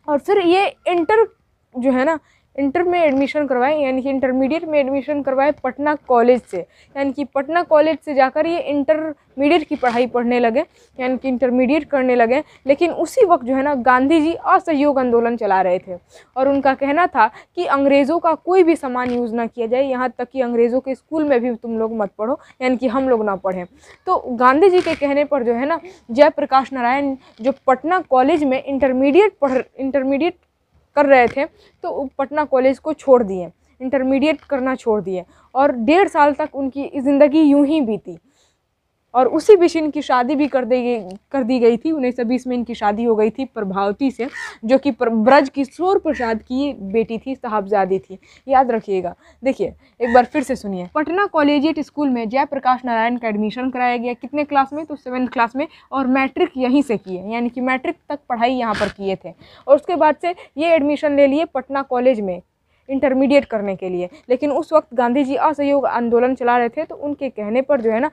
और फिर ये इंटर जो है ना इंटर में एडमिशन करवाए, यानी कि इंटरमीडिएट में एडमिशन करवाए पटना कॉलेज से। यानी कि पटना कॉलेज से जाकर ये इंटरमीडिएट की पढ़ाई पढ़ने लगे, यानी कि इंटरमीडिएट करने लगे। लेकिन उसी वक्त जो है ना, गांधी जी असहयोग आंदोलन चला रहे थे। और उनका कहना था कि अंग्रेज़ों का कोई भी सामान यूज़ ना किया जाए, यहाँ तक कि अंग्रेज़ों के स्कूल में भी तुम लोग मत पढ़ो, यानी कि हम लोग ना पढ़ें। तो गांधी जी के कहने पर जो है ना, जयप्रकाश नारायण जो पटना कॉलेज में इंटरमीडिएट पढ़ इंटरमीडिएट कर रहे थे तो पटना कॉलेज को छोड़ दिए, इंटरमीडिएट करना छोड़ दिए और डेढ़ साल तक उनकी ज़िंदगी यूँ ही बीती। और उसी बीच इनकी शादी भी कर दी गई कर दी गई थी उन्नीस सौ बीस में इनकी शादी हो गई थी प्रभावती से, जो कि ब्रज किशोर प्रसाद की बेटी थी, साहबजादी थी। याद रखिएगा। देखिए, एक बार फिर से सुनिए। पटना कॉलेजिएट स्कूल में जयप्रकाश नारायण का एडमिशन कराया गया। कितने क्लास में? तो सेवन्थ क्लास में। और मैट्रिक यहीं से किए, यानी कि मैट्रिक तक पढ़ाई यहाँ पर किए थे। और उसके बाद से ये एडमिशन ले लिए पटना कॉलेज में इंटरमीडिएट करने के लिए। लेकिन उस वक्त गांधी जी असहयोग आंदोलन चला रहे थे तो उनके कहने पर जो है ना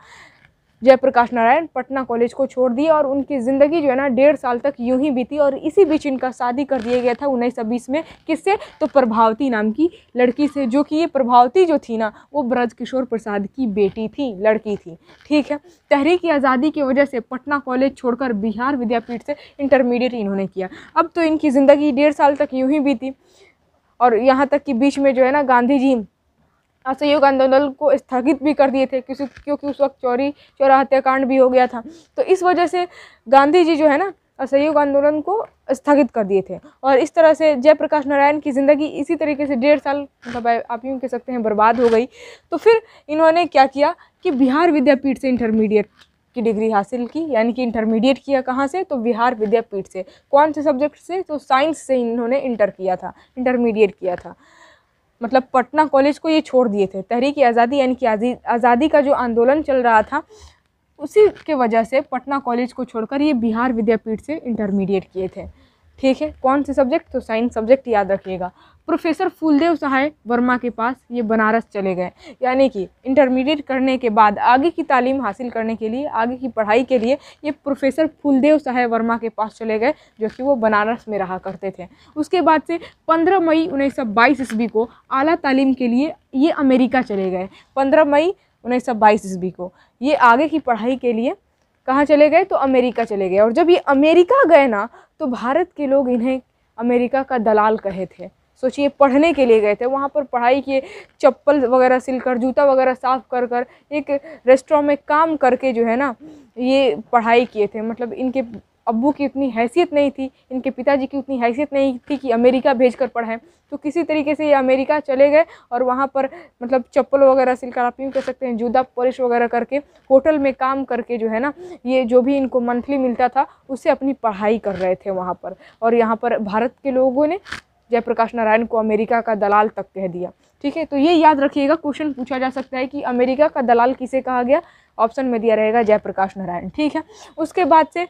जयप्रकाश नारायण पटना कॉलेज को छोड़ दिए और उनकी ज़िंदगी जो है ना, डेढ़ साल तक यूँ ही बीती और इसी बीच इनका शादी कर दिया गया था उन्नीस सौ बीस में। किससे? तो प्रभावती नाम की लड़की से, जो कि ये प्रभावती जो थी ना, वो ब्रज किशोर प्रसाद की बेटी थी, लड़की थी। ठीक है? तहरीक आज़ादी की वजह से पटना कॉलेज छोड़कर बिहार विद्यापीठ से इंटरमीडिएट इन्होंने किया। अब तो इनकी ज़िंदगी डेढ़ साल तक यूँ ही बीती और यहाँ तक कि बीच में जो है ना, गांधी जी असहयोग आंदोलन को स्थगित भी कर दिए थे क्योंकि क्योंकि उस वक्त चोरी चोरा हत्याकांड भी हो गया था। तो इस वजह से गांधी जी जो है ना, असहयोग आंदोलन को स्थगित कर दिए थे। और इस तरह से जयप्रकाश नारायण की ज़िंदगी इसी तरीके से डेढ़ साल मतलब आप यूँ कह सकते हैं, बर्बाद हो गई। तो फिर इन्होंने क्या किया कि बिहार विद्यापीठ से इंटरमीडिएट की डिग्री हासिल की, यानी कि इंटरमीडिएट किया कहाँ से? तो बिहार विद्यापीठ से। कौन से सब्जेक्ट से? तो साइंस से इन्होंने इंटर किया था इंटरमीडिएट किया था। मतलब पटना कॉलेज को ये छोड़ दिए थे। तहरीक आज़ादी, यानी कि आज़ादी का जो आंदोलन चल रहा था, उसी के वजह से पटना कॉलेज को छोड़कर ये बिहार विद्यापीठ से इंटरमीडिएट किए थे। ठीक है? कौन से सब्जेक्ट तो साइंस सब्जेक्ट याद रखिएगा। प्रोफेसर फूलदेव सहाय वर्मा के पास ये बनारस चले गए। यानी कि इंटरमीडिएट करने के बाद, आगे की तालीम हासिल करने के लिए, आगे की पढ़ाई के लिए ये प्रोफेसर फूलदेव सहाय वर्मा के पास चले गए, जो कि वो बनारस में रहा करते थे। उसके बाद से 15 मई उन्नीस सौ बाईस ईस्वी को आला तालीम के लिए ये अमेरिका चले गए। 15 मई उन्नीस सौ बाईस ईस्वी को। ये आगे की पढ़ाई के लिए कहाँ चले गए? तो अमेरिका चले गए। और जब ये अमेरिका गए ना तो भारत के लोग इन्हें अमेरिका का दलाल कहे थे। सोचिए, पढ़ने के लिए गए थे। वहाँ पर पढ़ाई किए, चप्पल वगैरह सिलकर, जूता वगैरह साफ़ कर कर, एक रेस्टोरेंट में काम करके जो है ना, ये पढ़ाई किए थे। मतलब इनके अब्बू की उतनी हैसियत नहीं थी, इनके पिताजी की उतनी हैसियत नहीं थी कि अमेरिका भेज कर पढ़ाएँ। तो किसी तरीके से ये अमेरिका चले गए और वहाँ पर मतलब चप्पल वगैरह सिलकर आप यूँ कह सकते हैं जूदा पॉलिश वगैरह करके होटल में काम करके जो है ना, ये जो भी इनको मंथली मिलता था, उससे अपनी पढ़ाई कर रहे थे वहाँ पर। और यहाँ पर भारत के लोगों ने जयप्रकाश नारायण को अमेरिका का दलाल तक कह दिया। ठीक है तो ये याद रखिएगा, क्वेश्चन पूछा जा सकता है कि अमेरिका का दलाल किसे कहा गया? ऑप्शन में दिया रहेगा जयप्रकाश नारायण। ठीक है, उसके बाद से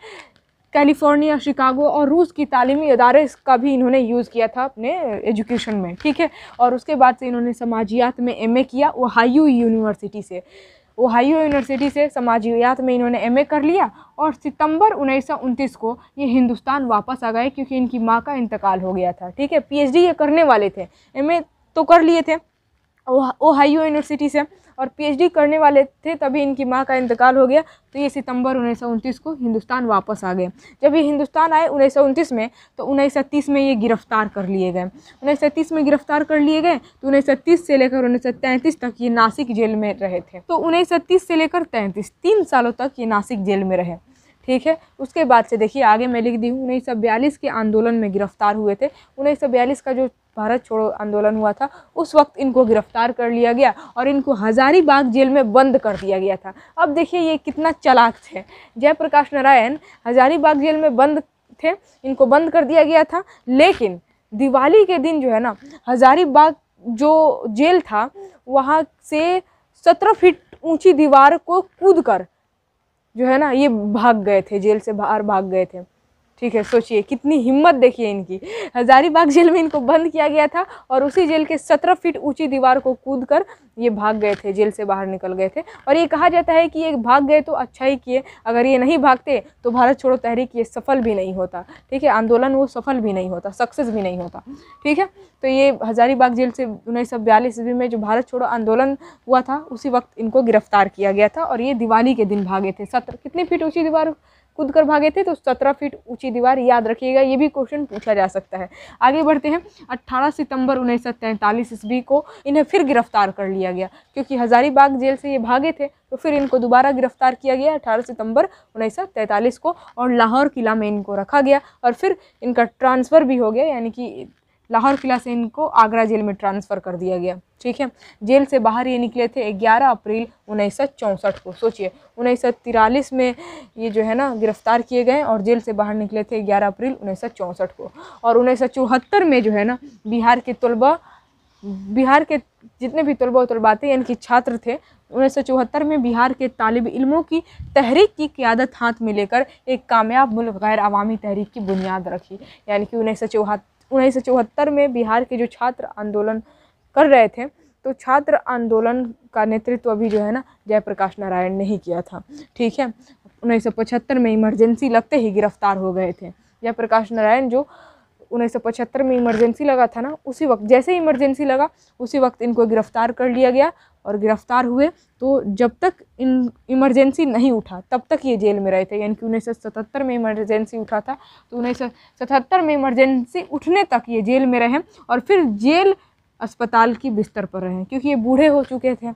कैलिफ़ोर्निया, शिकागो और रूस की तालीमी अदारे का भी इन्होंने यूज़ किया था अपने एजुकेशन में, ठीक है? और उसके बाद से इन्होंने समाजियात में एमए किया ओहायो यूनिवर्सिटी से। ओहायो यूनिवर्सिटी से समाजियात में इन्होंने एमए कर लिया और सितंबर उन्नीस को ये हिंदुस्तान वापस आ गए क्योंकि इनकी माँ का इंतकाल हो गया था, ठीक है? पीएचडी ये करने वाले थे। एमए तो कर लिए थे ओहायो यूनिवर्सिटी से। और पीएचडी करने वाले थे, तभी इनकी माँ का इंतकाल हो गया। तो ये सितंबर उन्नीस सौ उनतीस को हिंदुस्तान वापस आ गए। जब ये हिंदुस्तान आए उन्नीस में तो उन्नीस सौ तीस में ये गिरफ़्तार कर लिए गए। उन्नीस सौ तीस में गिरफ़्तार कर लिए गए तो उन्नीस सौ तीस से लेकर उन्नीस सौ तैंतीस तक ये नासिक जेल में रहे थे। तो उन्नीस सौ तीस से लेकर तैंतीस, तीन सालों तक ये नासिक जेल में रहे। ठीक है? उसके बाद से देखिए, आगे मैं लिख दी हूँ, उन्नीस सौ बयालीस के आंदोलन में गिरफ़्तार हुए थे। उन्नीस सौ बयालीस का जो भारत छोड़ो आंदोलन हुआ था, उस वक्त इनको गिरफ़्तार कर लिया गया और इनको हज़ारीबाग जेल में बंद कर दिया गया था। अब देखिए, ये कितना चलाक थे। जयप्रकाश नारायण हज़ारीबाग जेल में बंद थे, इनको बंद कर दिया गया था, लेकिन दिवाली के दिन जो है ना, हज़ारीबाग जो जेल था, वहाँ से सत्रह फीट ऊँची दीवार को कूद कर जो है ना ये भाग गए थे जेल से बाहर भाग गए थे। ठीक है, सोचिए, कितनी हिम्मत देखिए इनकी। हज़ारीबाग जेल में इनको बंद किया गया था और उसी जेल के सत्रह फीट ऊँची दीवार को कूद कर ये भाग गए थे, जेल से बाहर निकल गए थे। और ये कहा जाता है कि ये भाग गए तो अच्छा ही किए, अगर ये नहीं भागते तो भारत छोड़ो, तहरीक ये सफल भी नहीं होता। ठीक है, आंदोलन वो सफल भी नहीं होता, सक्सेस भी नहीं होता। ठीक है तो ये हज़ारीबाग जेल से उन्नीस सौ बयालीस ईस्वी में जो भारत छोड़ो आंदोलन हुआ था, उसी वक्त इनको गिरफ़्तार किया गया था और ये दिवाली के दिन भागे थे। सत्र कितनी फीट ऊँची दीवार कूद कर भागे थे तो सत्रह फीट ऊँची दीवार याद रखिएगा, ये भी क्वेश्चन पूछा जा सकता है। आगे बढ़ते हैं। 18 सितंबर उन्नीस सौ तैंतालीस ईस्वी को इन्हें फिर गिरफ़्तार कर लिया गया, क्योंकि हज़ारीबाग जेल से ये भागे थे तो फिर इनको दोबारा गिरफ़्तार किया गया 18 सितंबर उन्नीस सौ तैंतालीस को, और लाहौर किला में इनको रखा गया, और फिर इनका ट्रांसफ़र भी हो गया, यानी कि लाहौर किला से इनको आगरा जेल में ट्रांसफ़र कर दिया गया। ठीक है? जेल से बाहर ये निकले थे 11 अप्रैल उन्नीस सौ चौंसठ को। सोचिए, उन्नीस में ये जो है ना, गिरफ़्तार किए गए और जेल से बाहर निकले थे 11 अप्रैल उन्नीस सौ चौंसठ को। और उन्नीस सौ चौहत्तर में जो है ना, बिहार के तलबा, बिहार के जितने भी तलबा तलबा थे यानी कि छात्र थे, उन्नीस सौ चौहत्तर में बिहार के तालब इलमों की तहरीक की क़्यादत हाथ में लेकर एक कामयाब मुल्क, गैर अवामी तहरीक की बुनियाद रखी। यानी कि उन्नीस उन्नीस सौ चौहत्तर में बिहार के जो छात्र आंदोलन कर रहे थे तो छात्र आंदोलन का नेतृत्व अभी जो है ना जयप्रकाश नारायण ने ही किया था। ठीक है? उन्नीस सौ पचहत्तर में इमरजेंसी लगते ही गिरफ़्तार हो गए थे। जयप्रकाश नारायण जो उन्नीस सौ पचहत्तर में इमरजेंसी लगा था ना, उसी वक्त, जैसे इमरजेंसी लगा, उसी वक्त इनको गिरफ़्तार कर लिया गया और गिरफ़्तार हुए। तो जब तक इन, इमरजेंसी नहीं उठा, तब तक ये जेल में रहे थे, यानी कि उन्नीस सौ सतहत्तर में इमरजेंसी उठा था। तो उन्नीस सौ सतहत्तर में इमरजेंसी उठने तक ये जेल में रहे और फिर जेल अस्पताल की बिस्तर पर रहे, क्योंकि ये बूढ़े हो चुके थे।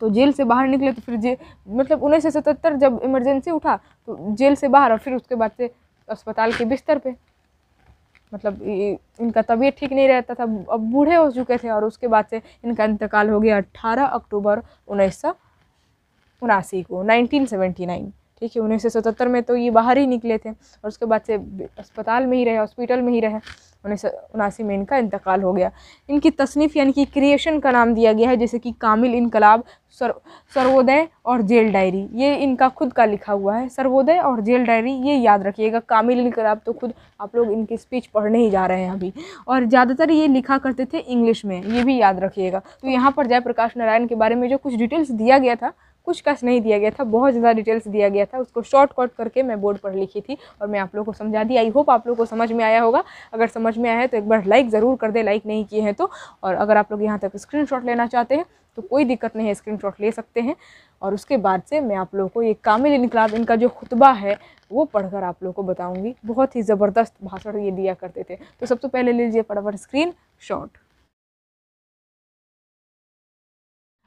तो जेल से बाहर निकले तो फिर जे मतलब उन्नीस सौ सतहत्तर जब इमरजेंसी उठा तो जेल से बाहर और फिर उसके बाद से अस्पताल के बिस्तर पे। मतलब इनका तबीयत ठीक नहीं रहता था, अब बूढ़े हो चुके थे और उसके बाद से इनका इंतकाल हो गया अट्ठारह अक्टूबर उन्नीस सौ उनासी को, नाइनटीन सेवेंटी नाइन। ठीक है, उन्नीस सौ सतहत्तर में तो ये बाहर ही निकले थे और उसके बाद से अस्पताल में ही रहे, हॉस्पिटल में ही रहे। उन्नीस उनासी में इनका इंतकाल हो गया। इनकी तसनीफ़ यानी कि क्रिएशन का नाम दिया गया है, जैसे कि कामिल इनकलाब सर सर्वोदय और जेल डायरी। ये इनका खुद का लिखा हुआ है, सर्वोदय और जेल डायरी, ये याद रखिएगा। कामिल इनकलाब तो खुद आप लोग इनकी स्पीच पढ़ने ही जा रहे हैं अभी। और ज़्यादातर ये लिखा करते थे इंग्लिश में, ये भी याद रखिएगा। तो यहाँ पर जयप्रकाश नारायण के बारे में जो कुछ डिटेल्स दिया गया था कुछ कस नहीं दिया गया था, बहुत ज़्यादा डिटेल्स दिया गया था। उसको शॉर्ट कट करके मैं बोर्ड पर लिखी थी और मैं आप लोगों को समझा दी। आई होप आप लोगों को समझ में आया होगा। अगर समझ में आया है तो एक बार लाइक ज़रूर कर दे लाइक नहीं किए हैं तो। और अगर आप लोग यहाँ तक स्क्रीन लेना चाहते हैं तो कोई दिक्कत नहीं है स्क्रीन ले सकते हैं। और उसके बाद से मैं आप लोगों को ये कामिल इनकलाब इनका जो खुतबा है, वो पढ़कर आप लोगों को बताऊँगी। बहुत ही ज़बरदस्त भाषण ये दिया करते थे। तो सबसे पहले लीजिए फटाफट स्क्रीन शॉट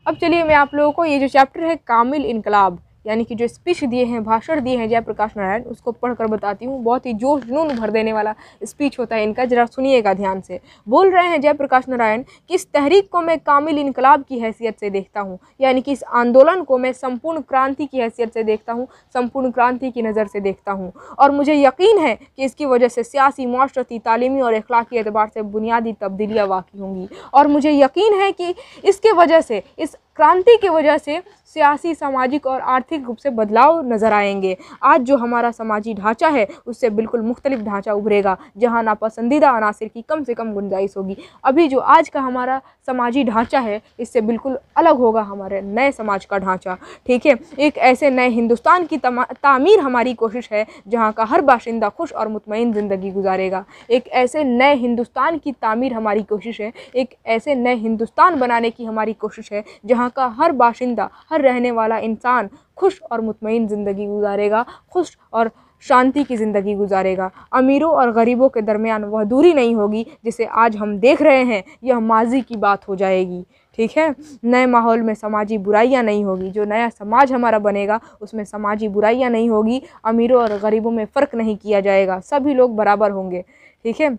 अब चलिए मैं आप लोगों को ये जो चैप्टर है कामिल इनकलाब यानी कि जो स्पीच दिए हैं, भाषण दिए हैं जयप्रकाश नारायण, उसको पढ़कर बताती हूँ। बहुत ही जोश जुनून भर देने वाला स्पीच होता है इनका, जरा सुनिएगा ध्यान से। बोल रहे हैं जयप्रकाश नारायण कि इस तहरीक को मैं कामिल इनकलाब की हैसियत से देखता हूँ, यानी कि इस आंदोलन को मैं संपूर्ण क्रांति की हैसियत से देखता हूँ, संपूर्ण क्रांति की नज़र से देखता हूँ। और मुझे यकीन है कि इसकी वजह से सियासी, माशरती, तालीमी और अखलाकी एतबार से बुनियादी तब्दीलियाँ वाक़ होंगी। और मुझे यकीन है कि इसके वजह से इस क्रांति की वजह से सियासी, सामाजिक और आर्थिक रूप से बदलाव नज़र आएँगे। आज जो हमारा समाजी ढांचा है, उससे बिल्कुल मुख्तलिफ़ ढांचा उभरेगा, जहाँ नापसंदीदा अनासर की कम से कम गुंजाइश होगी। अभी जो आज का हमारा समाजी ढांचा है, इससे बिल्कुल अलग होगा हमारे नए समाज का ढांचा। ठीक है, एक ऐसे नए हिंदुस्तान की तामीर हमारी कोशिश है, जहाँ का हर बाशिंदा खुश और मुतमिन ज़िंदगी गुजारेगा। एक ऐसे नए हिंदुस्तान की तामीर हमारी कोशिश है, एक ऐसे नए हिंदुस्तान बनाने की हमारी कोशिश है, जहाँ का हर बाशिंदा, हर रहने वाला इंसान खुश और मुतमिन ज़िंदगी गुजारेगा, खुश और शांति की ज़िंदगी गुजारेगा। अमीरों और गरीबों के दरमियान वह दूरी नहीं होगी जिसे आज हम देख रहे हैं, यह माजी की बात हो जाएगी। ठीक है? नए माहौल में समाजी बुराइयाँ नहीं होगी। जो नया समाज हमारा बनेगा, उसमें समाजी बुराइयाँ नहीं होगी। अमीरों और गरीबों में फ़र्क नहीं किया जाएगा। सभी लोग बराबर होंगे। ठीक है?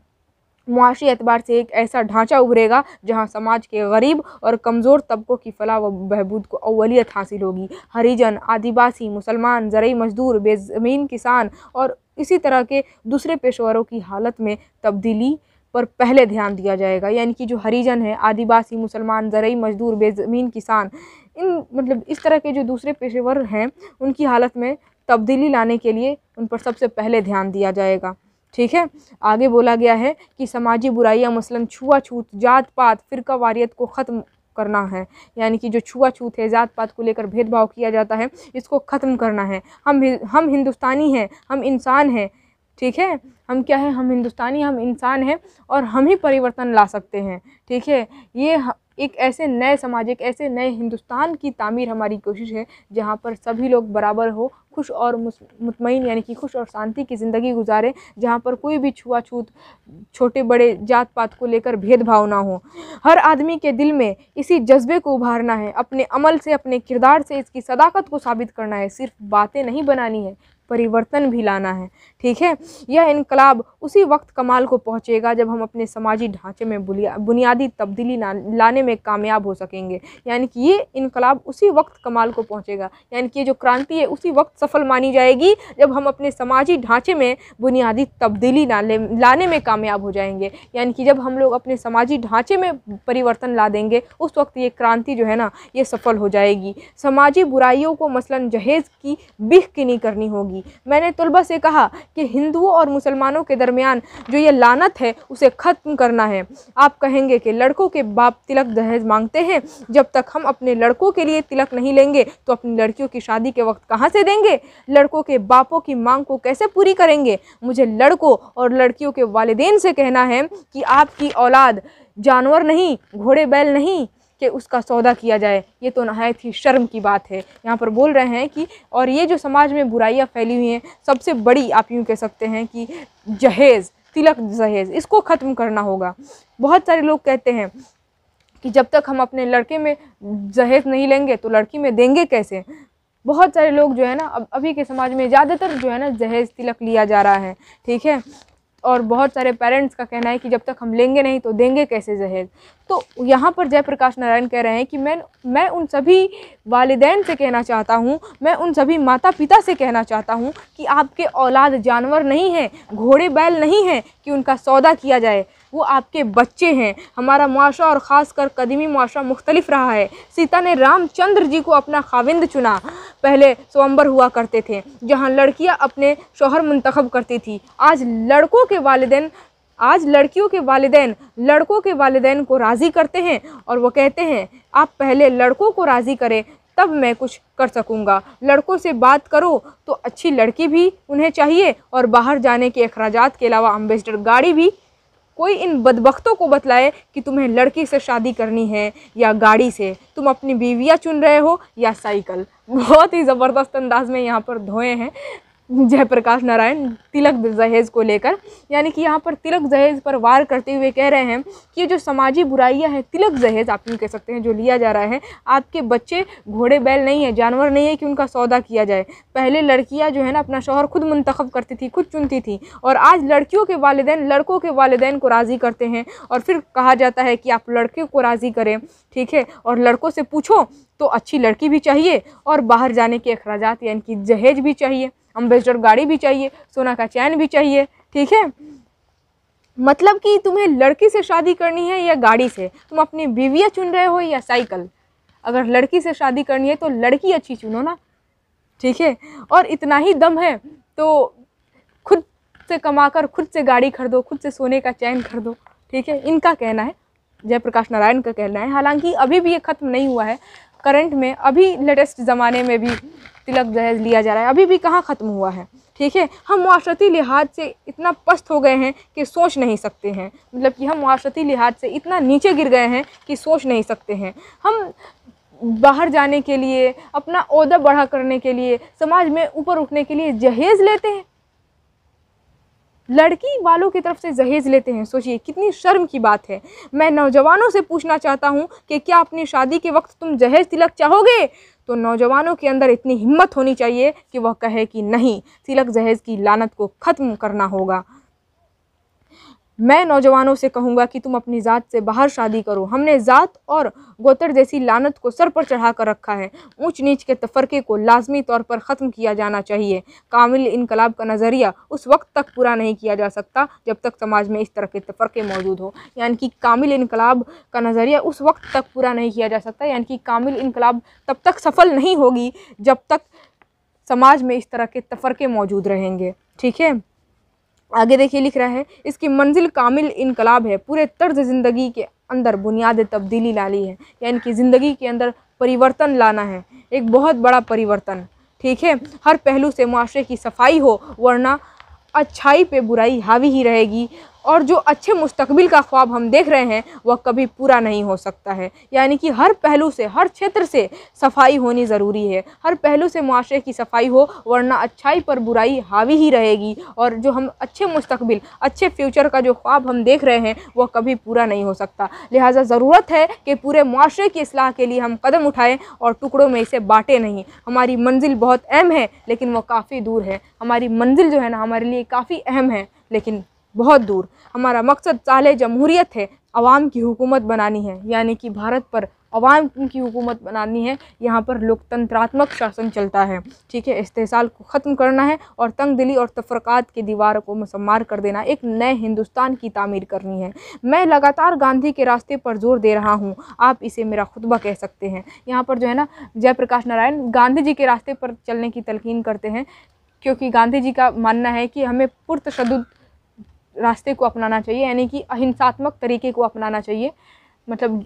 मुआशी एतबार से एक ऐसा ढांचा उभरेगा जहाँ समाज के गरीब और कमज़ोर तबकों की फलाह व बहबूद को अवलियत हासिल होगी। हरिजन, आदिवासी, मुसलमान ज़रूरी मजदूर, बेज़मीन किसान और इसी तरह के दूसरे पेशेवरों की हालत में तब्दीली पर पहले ध्यान दिया जाएगा। यानी कि जो हरिजन है, आदिवासी, मुसलमान ज़रूरी मजदूर, बेज़मीन किसान, इन मतलब इस तरह के जो दूसरे पेशेवर हैं, उनकी हालत में तब्दीली लाने के लिए उन पर सबसे पहले ध्यान दिया जाएगा। ठीक है? आगे बोला गया है कि समाजी बुराइयाँ मसलन छुआछूत जात पात फ़िरका वारियत को ख़त्म करना है। यानी कि जो छुआछूत है ज़ात पात को लेकर भेदभाव किया जाता है, इसको ख़त्म करना है। हम हम हिंदुस्तानी हैं, हम इंसान हैं, ठीक है? हम क्या है? हम हिंदुस्तानी, हम इंसान हैं और हम ही परिवर्तन ला सकते हैं, ठीक है? ये एक ऐसे नए समाज, एक ऐसे नए हिंदुस्तान की तामीर हमारी कोशिश है, जहाँ पर सभी लोग बराबर हो खुश और मुतमिन यानी कि खुश और शांति की ज़िंदगी गुजारें, जहाँ पर कोई भी छुआछूत, छोटे बड़े जात पात को लेकर भेदभाव ना हो। हर आदमी के दिल में इसी जज्बे को उभारना है। अपने अमल से, अपने किरदार से इसकी सदाकत को साबित करना है। सिर्फ़ बातें नहीं बनानी है परिवर्तन भी लाना है, ठीक है? यह इनकलाब उसी वक्त कमाल को पहुँचेगा जब हम अपने समाजी ढांचे में बुनियादी तब्दीली लाने में कामयाब हो सकेंगे। यानी कि ये इनकलाब उसी वक्त कमाल को पहुँचेगा। यानी कि ये जो क्रांति है, उसी वक्त सफल मानी जाएगी जब हम अपने समाजी ढांचे में बुनियादी तब्दीली लाने में कामयाब हो जाएँगे। यानी कि जब हम लोग अपने समाजी ढांचे में परिवर्तन ला देंगे, उस वक्त ये क्रांति जो है ना, ये सफल हो जाएगी। समाजी बुराइयों को मसलन जहेज़ की बिख की नहीं करनी होगी। जाएगी मैंने तलबा से कहा कि हिंदुओं और मुसलमानों के दरमियान जो ये लानत है, उसे ख़त्म करना है। आप कहेंगे कि लड़कों के बाप तिलक दहेज मांगते हैं। जब तक हम अपने लड़कों के लिए तिलक नहीं लेंगे तो अपनी लड़कियों की शादी के वक्त कहाँ से देंगे? लड़कों के बापों की मांग को कैसे पूरी करेंगे? मुझे लड़कों और लड़कियों के वालदेन से कहना है कि आपकी औलाद जानवर नहीं, घोड़े बैल नहीं कि उसका सौदा किया जाए, ये तो नहायत ही शर्म की बात है। यहाँ पर बोल रहे हैं कि, और ये जो समाज में बुराइयाँ फैली हुई हैं, सबसे बड़ी आप यूँ कह सकते हैं कि जहेज़, तिलक जहेज़, इसको ख़त्म करना होगा। बहुत सारे लोग कहते हैं कि जब तक हम अपने लड़के में जहेज़ नहीं लेंगे तो लड़की में देंगे कैसे? बहुत सारे लोग जो है ना, अब अभी के समाज में ज़्यादातर जो है ना जहेज़, तिलक लिया जा रहा है, ठीक है? और बहुत सारे पेरेंट्स का कहना है कि जब तक हम लेंगे नहीं तो देंगे कैसे जहेज? तो यहाँ पर जयप्रकाश नारायण कह रहे हैं कि मैं मैं उन सभी वालदेन से कहना चाहता हूँ, मैं उन सभी माता पिता से कहना चाहता हूँ कि आपके औलाद जानवर नहीं हैं, घोड़े बैल नहीं हैं कि उनका सौदा किया जाए। वो आपके बच्चे हैं। हमारा मुआरा और ख़ास कर कदीमी मुआरा मुख्तलिफ़ रहा है। सीता ने रामचंद्र जी को अपना खाविंद चुना। पहले स्वयंबर हुआ करते थे, जहाँ लड़कियाँ अपने शोहर मंतखब करती थी। आज लड़कों के वालदेन, आज लड़कियों के वालदेन, लड़कों के वालदेन को राज़ी करते हैं और वो कहते हैं, आप पहले लड़कों को राज़ी करें, तब मैं कुछ कर सकूँगा। लड़कों से बात करो तो अच्छी लड़की भी उन्हें चाहिए और बाहर जाने के अखराज के अलावा अम्बेसडर गाड़ी भी कोई इन बदबख्तों को बतलाए कि तुम्हें लड़की से शादी करनी है या गाड़ी से, तुम अपनी बीवियाँ चुन रहे हो या साइकिल। बहुत ही ज़बरदस्त अंदाज में यहाँ पर धोए हैं। जयप्रकाश नारायण तिलक जहेज़ को लेकर, यानी कि यहाँ पर तिलक जहेज़ पर वार करते हुए कह रहे हैं कि जो समाजी बुराइयाँ हैं, तिलक जहेज़ आप यूँ कह सकते हैं, जो लिया जा रहा है, आपके बच्चे घोड़े बैल नहीं है, जानवर नहीं है कि उनका सौदा किया जाए। पहले लड़कियाँ जो है ना, अपना शोहर खुद मंतखब करती थी, खुद चुनती थी, और आज लड़कियों के वालदेन, लड़कों के वालदेन को राज़ी करते हैं, और फिर कहा जाता है कि आप लड़के को राज़ी करें, ठीक है? और लड़कों से पूछो तो अच्छी लड़की भी चाहिए, और बाहर जाने के अखराज यानी कि जहेज भी चाहिए। अम्बेसडर गाड़ी भी चाहिए, सोना का चैन भी चाहिए, ठीक है? मतलब कि तुम्हें लड़की से शादी करनी है या गाड़ी से? तुम अपनी बीवियाँ चुन रहे हो या साइकिल? अगर लड़की से शादी करनी है तो लड़की अच्छी चुनो ना, ठीक है? और इतना ही दम है तो खुद से कमाकर खुद से गाड़ी खरीदो, खुद से सोने का चैन खरीदो, ठीक है? इनका कहना है, जयप्रकाश नारायण का कहना है। हालाँकि अभी भी ये ख़त्म नहीं हुआ है, करंट में, अभी लेटेस्ट ज़माने में भी तिलक दहेज लिया जा रहा है। अभी भी कहाँ ख़त्म हुआ है? ठीक है? हम माशरती लिहाज से इतना पस्त हो गए हैं कि सोच नहीं सकते हैं। मतलब कि हम माशरती लिहाज से इतना नीचे गिर गए हैं कि सोच नहीं सकते हैं। हम बाहर जाने के लिए, अपना अहदा बढ़ा करने के लिए, समाज में ऊपर उठने के लिए जहेज़ लेते हैं। लड़की वालों की तरफ़ से जहेज लेते हैं। सोचिए, कितनी शर्म की बात है। मैं नौजवानों से पूछना चाहता हूँ कि क्या अपनी शादी के वक्त तुम जहेज तिलक चाहोगे? तो नौजवानों के अंदर इतनी हिम्मत होनी चाहिए कि वह कहे कि नहीं, तिलक जहेज की लानत को ख़त्म करना होगा। मैं नौजवानों से कहूँगा कि तुम अपनी ज़ात से बाहर शादी करो। हमने ज़ात और गोतर जैसी लानत को सर पर चढ़ा कर रखा है। ऊंच नीच के तफरके को लाजमी तौर पर ख़त्म किया जाना चाहिए। कामिल इनकलाब का नज़रिया उस वक्त तक पूरा नहीं किया जा सकता, जब तक समाज में इस तरह के तफरके मौजूद हो। यानी कि कामिल इनकलाब का नज़रिया उस वक्त तक पूरा नहीं किया जा सकता, यानी कि कामिल इनकलाब तब तक सफल नहीं होगी, जब तक समाज में इस तरह के तफरके मौजूद रहेंगे। ठीक है? आगे देखिए लिख रहा है, इसकी मंजिल कामिल इनकलाब है, पूरे तर्ज ज़िंदगी के अंदर बुनियाद तब्दीली लानी है या इनकी ज़िंदगी के अंदर परिवर्तन लाना है, एक बहुत बड़ा परिवर्तन, ठीक है? हर पहलू से माशरे की सफ़ाई हो, वरना अच्छाई पे बुराई हावी ही रहेगी। और जो अच्छे मुस्तकबिल का ख्वाब हम देख रहे हैं, वह कभी पूरा नहीं हो सकता है। यानी कि हर पहलू से, हर क्षेत्र से सफ़ाई होनी ज़रूरी है। हर पहलू से माशरे की सफ़ाई हो, वरना अच्छाई पर बुराई हावी ही रहेगी। और जो हम अच्छे मुस्तकबिल, अच्छे फ्यूचर का जो ख्वाब हम देख रहे हैं, वह कभी पूरा नहीं हो सकता। लिहाजा ज़रूरत है कि पूरे माशरे की असलाह के लिए हम कदम उठाएँ और टुकड़ों में इसे बाँटें नहीं। हमारी मंजिल बहुत अहम है, लेकिन वह काफ़ी दूर है। हमारी मंजिल जो है ना, हमारे लिए काफ़ी अहम है, लेकिन बहुत दूर। हमारा मकसद साल जमहूरियत है आवाम की हुकूमत बनानी है। यानी कि भारत पर अवाम की हुकूमत बनानी है, यहाँ पर लोकतंत्रात्मक शासन चलता है। ठीक है, इस्तेसाल को ख़त्म करना है और तंग दिली और तफरक़ात की दीवार को मुसम्मार कर देना, एक नए हिंदुस्तान की तामीर करनी है। मैं लगातार गांधी के रास्ते पर ज़ोर दे रहा हूँ, आप इसे मेरा खुतबा कह सकते हैं। यहाँ पर जो है ना, जयप्रकाश नारायण गांधी जी के रास्ते पर चलने की तलकिन करते हैं, क्योंकि गांधी जी का मानना है कि हमें पुरतशद रास्ते को अपनाना चाहिए, यानी कि अहिंसात्मक तरीके को अपनाना चाहिए। मतलब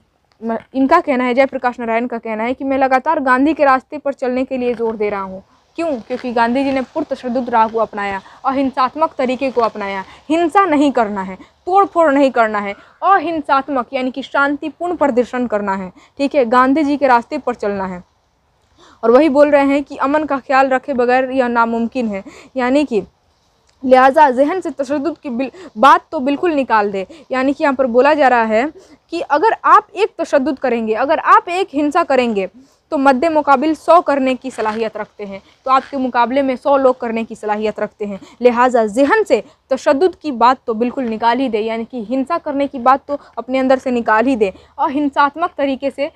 इनका कहना है, जयप्रकाश नारायण का कहना है कि मैं लगातार गांधी के रास्ते पर चलने के लिए ज़ोर दे रहा हूँ। क्यों? क्योंकि गांधी जी ने पुरतशद राह को अपनाया, अहिंसात्मक तरीके को अपनाया। हिंसा नहीं करना है तोड़ फोड़ नहीं करना है, अहिंसात्मक, यानी कि शांतिपूर्ण प्रदर्शन करना है। ठीक है, गांधी जी के रास्ते पर चलना है। और वही बोल रहे हैं कि अमन का ख्याल रखे बगैर यह नामुमकिन है। यानी कि लिहाजा जहन से तशद की बात तो बिल्कुल निकाल दे। यानी कि यहाँ पर बोला जा रहा है कि अगर आप एक तशद करेंगे, अगर आप एक हिंसा करेंगे तो मद्दे मुकाबिल सौ करने की सलाहियत रखते हैं। तो आपके मुकाबले में सौ लोग करने की सलाहियत रखते हैं। लिहाजा जहन से तशद की बात तो बिल्कुल निकाल ही दे। यानी कि हिंसा करने की बात तो अपने अंदर से निकाल ही दे। और हिंसात्मक तरीके से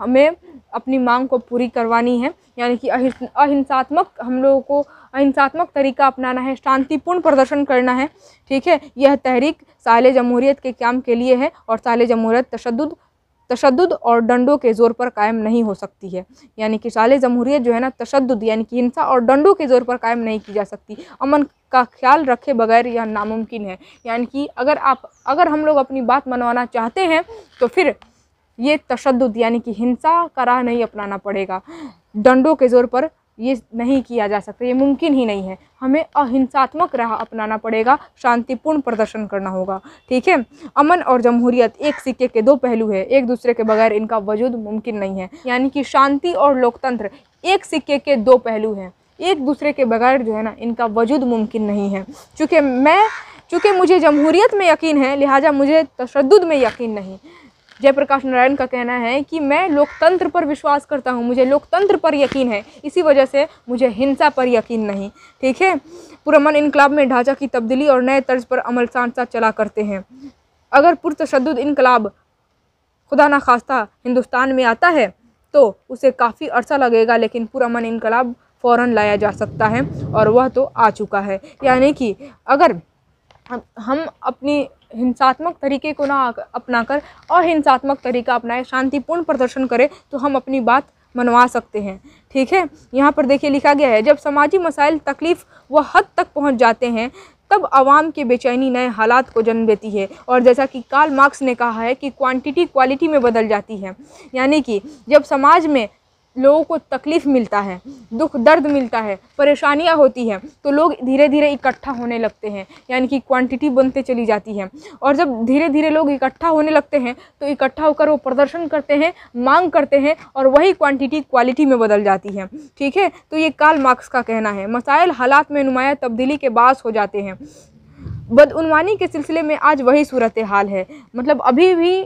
हमें अपनी मांग को पूरी करवानी है। यानी कि अहिंसात्मक हम लोगों को अहिंसात्मक तरीका अपनाना है, शांतिपूर्ण प्रदर्शन करना है। ठीक है, यह तहरीक साल जमहूरीत के क्याम के लिए है और साल जमहूरीत तशद तशद और डंडों के ज़ोर पर कायम नहीं हो सकती है। यानी कि साल जमहूरियत जो है ना तशद यानी कि हिंसा और डंडों के ज़ोर पर कायम नहीं की जा सकती। अमन का ख्याल रखे बगैर यह नामुमकिन है। यानी कि अगर आप, अगर हम लोग अपनी बात मनवाना चाहते हैं तो फिर ये तशद यानी कि हिंसा का राह नहीं अपनाना पड़ेगा। डंडों के ज़ोर पर ये नहीं किया जा सकता, ये मुमकिन ही नहीं है। हमें अहिंसात्मक राह अपनाना पड़ेगा, शांतिपूर्ण प्रदर्शन करना होगा। ठीक है? अमन और जमहूरियत एक सिक्के के दो पहलू है, एक दूसरे के बगैर इनका वजूद मुमकिन नहीं है। यानी कि शांति और लोकतंत्र एक सिक्के के दो पहलू हैं। एक दूसरे के बगैर जो है ना, इनका वजूद मुमकिन नहीं है। चूँकि मैं, चूँकि मुझे जमहूरियत में यकीन है, लिहाजा मुझे तशद में यकीन नहीं। जयप्रकाश नारायण का कहना है कि मैं लोकतंत्र पर विश्वास करता हूँ, मुझे लोकतंत्र पर यकीन है। इसी वजह से मुझे हिंसा पर यकीन नहीं। ठीक है? पुरमन इनकलाब में ढांचा की तब्दीली और नए तर्ज पर अमल साथ साथ चला करते हैं। अगर पुरतशद इनकलाब खुदा न खास्ता हिंदुस्तान में आता है तो उसे काफ़ी अरसा लगेगा, लेकिन पुरमन इनकलाब फ़ौर लाया जा सकता है और वह तो आ चुका है। यानी कि अगर हम अपनी हिंसात्मक तरीके को ना अपना कर अहिंसात्मक तरीका अपनाए, शांतिपूर्ण प्रदर्शन करें तो हम अपनी बात मनवा सकते हैं। ठीक है? यहाँ पर देखिए लिखा गया है, जब समाजी मसाइल तकलीफ़ व हद तक पहुँच जाते हैं, तब आवाम की बेचैनी नए हालात को जन्म देती है। और जैसा कि कार्ल मार्क्स ने कहा है कि क्वांटिटी क्वालिटी में बदल जाती है। यानी कि जब समाज में लोगों को तकलीफ़ मिलता है, दुख, दर्द मिलता है, परेशानियाँ होती हैं तो लोग धीरे धीरे इकट्ठा होने लगते हैं, यानी कि क्वांटिटी बनते चली जाती है। और जब धीरे धीरे लोग इकट्ठा होने लगते हैं तो इकट्ठा होकर वो प्रदर्शन करते हैं, मांग करते हैं, और वही क्वांटिटी क्वालिटी में बदल जाती है। ठीक है? तो ये काल मार्क्स का कहना है मसाइल हालात में नुमाया तब्दीली के बास हो जाते हैं। बदउनवानी के सिलसिले में आज वही सूरत हाल है। मतलब अभी भी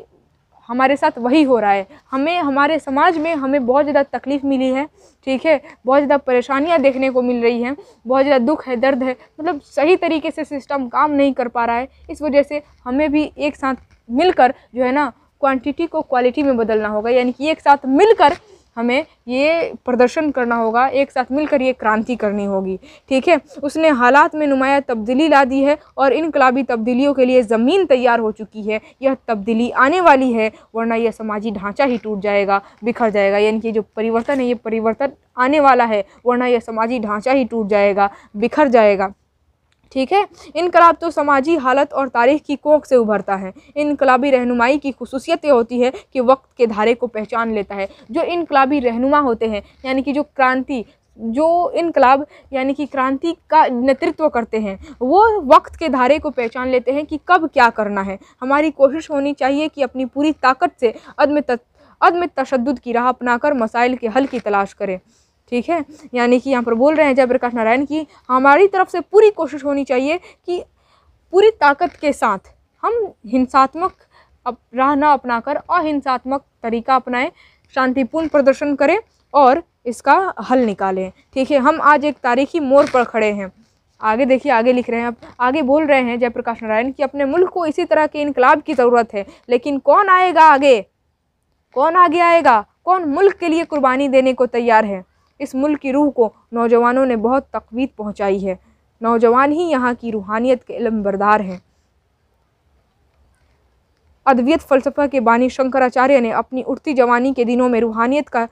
हमारे साथ वही हो रहा है। हमें, हमारे समाज में हमें बहुत ज़्यादा तकलीफ़ मिली है, ठीक है? बहुत ज़्यादा परेशानियाँ देखने को मिल रही हैं, बहुत ज़्यादा दुख है, दर्द है मतलब सही तरीके से सिस्टम काम नहीं कर पा रहा है। इस वजह से हमें भी एक साथ मिलकर जो है ना क्वांटिटी को क्वालिटी में बदलना होगा, यानी कि एक साथ मिलकर हमें ये प्रदर्शन करना होगा, एक साथ मिलकर ये क्रांति करनी होगी। ठीक है? उसने हालात में नुमाया तब्दीली ला दी है और इनकलाबी तब्दीलियों के लिए ज़मीन तैयार हो चुकी है। यह तब्दीली आने वाली है, वरना यह समाजी ढांचा ही टूट जाएगा, बिखर जाएगा। यानी कि जो परिवर्तन है, ये परिवर्तन आने वाला है, वरना यह समाजी ढांचा ही टूट जाएगा, बिखर जाएगा। ठीक है? इनकलाब तो समाजी हालत और तारीख की कोख से उभरता है। इनकलाबी रहनुमाई की खसूसियत ये होती है कि वक्त के धारे को पहचान लेता है। जो इनकलाबी रहनुमा होते हैं, यानी कि जो क्रांति, जो इनकलाब, यानी कि क्रांति का नेतृत्व करते हैं, वो वक्त के धारे को पहचान लेते हैं कि कब क्या करना है। हमारी कोशिश होनी चाहिए कि अपनी पूरी ताकत से अदम अदम तशद की राह अपनाकर मसाइल के हल की तलाश करें। ठीक है? यानी कि यहाँ पर बोल रहे हैं जयप्रकाश नारायण की, हमारी तरफ़ से पूरी कोशिश होनी चाहिए कि पूरी ताकत के साथ हम हिंसात्मक राह ना अपनाकर अहिंसात्मक तरीका अपनाएँ, शांतिपूर्ण प्रदर्शन करें और इसका हल निकालें। ठीक है, हम आज एक तारीखी मोड़ पर खड़े हैं। आगे देखिए, आगे लिख रहे हैं अब आगे बोल रहे हैं जयप्रकाश नारायण कि अपने मुल्क को इसी तरह के इनकलाब की ज़रूरत है, लेकिन कौन आएगा आगे? कौन आगे आएगा? कौन मुल्क के लिए कुर्बानी देने को तैयार है? इस मुल्क की रूह को नौजवानों ने बहुत तकवीत पहुंचाई है। नौजवान ही यहाँ की रूहानियत के इलम बरदार हैं। अद्वियत फ़लसफ़ा के बानी शंकराचार्य ने अपनी उठती जवानी के दिनों में रूहानियत का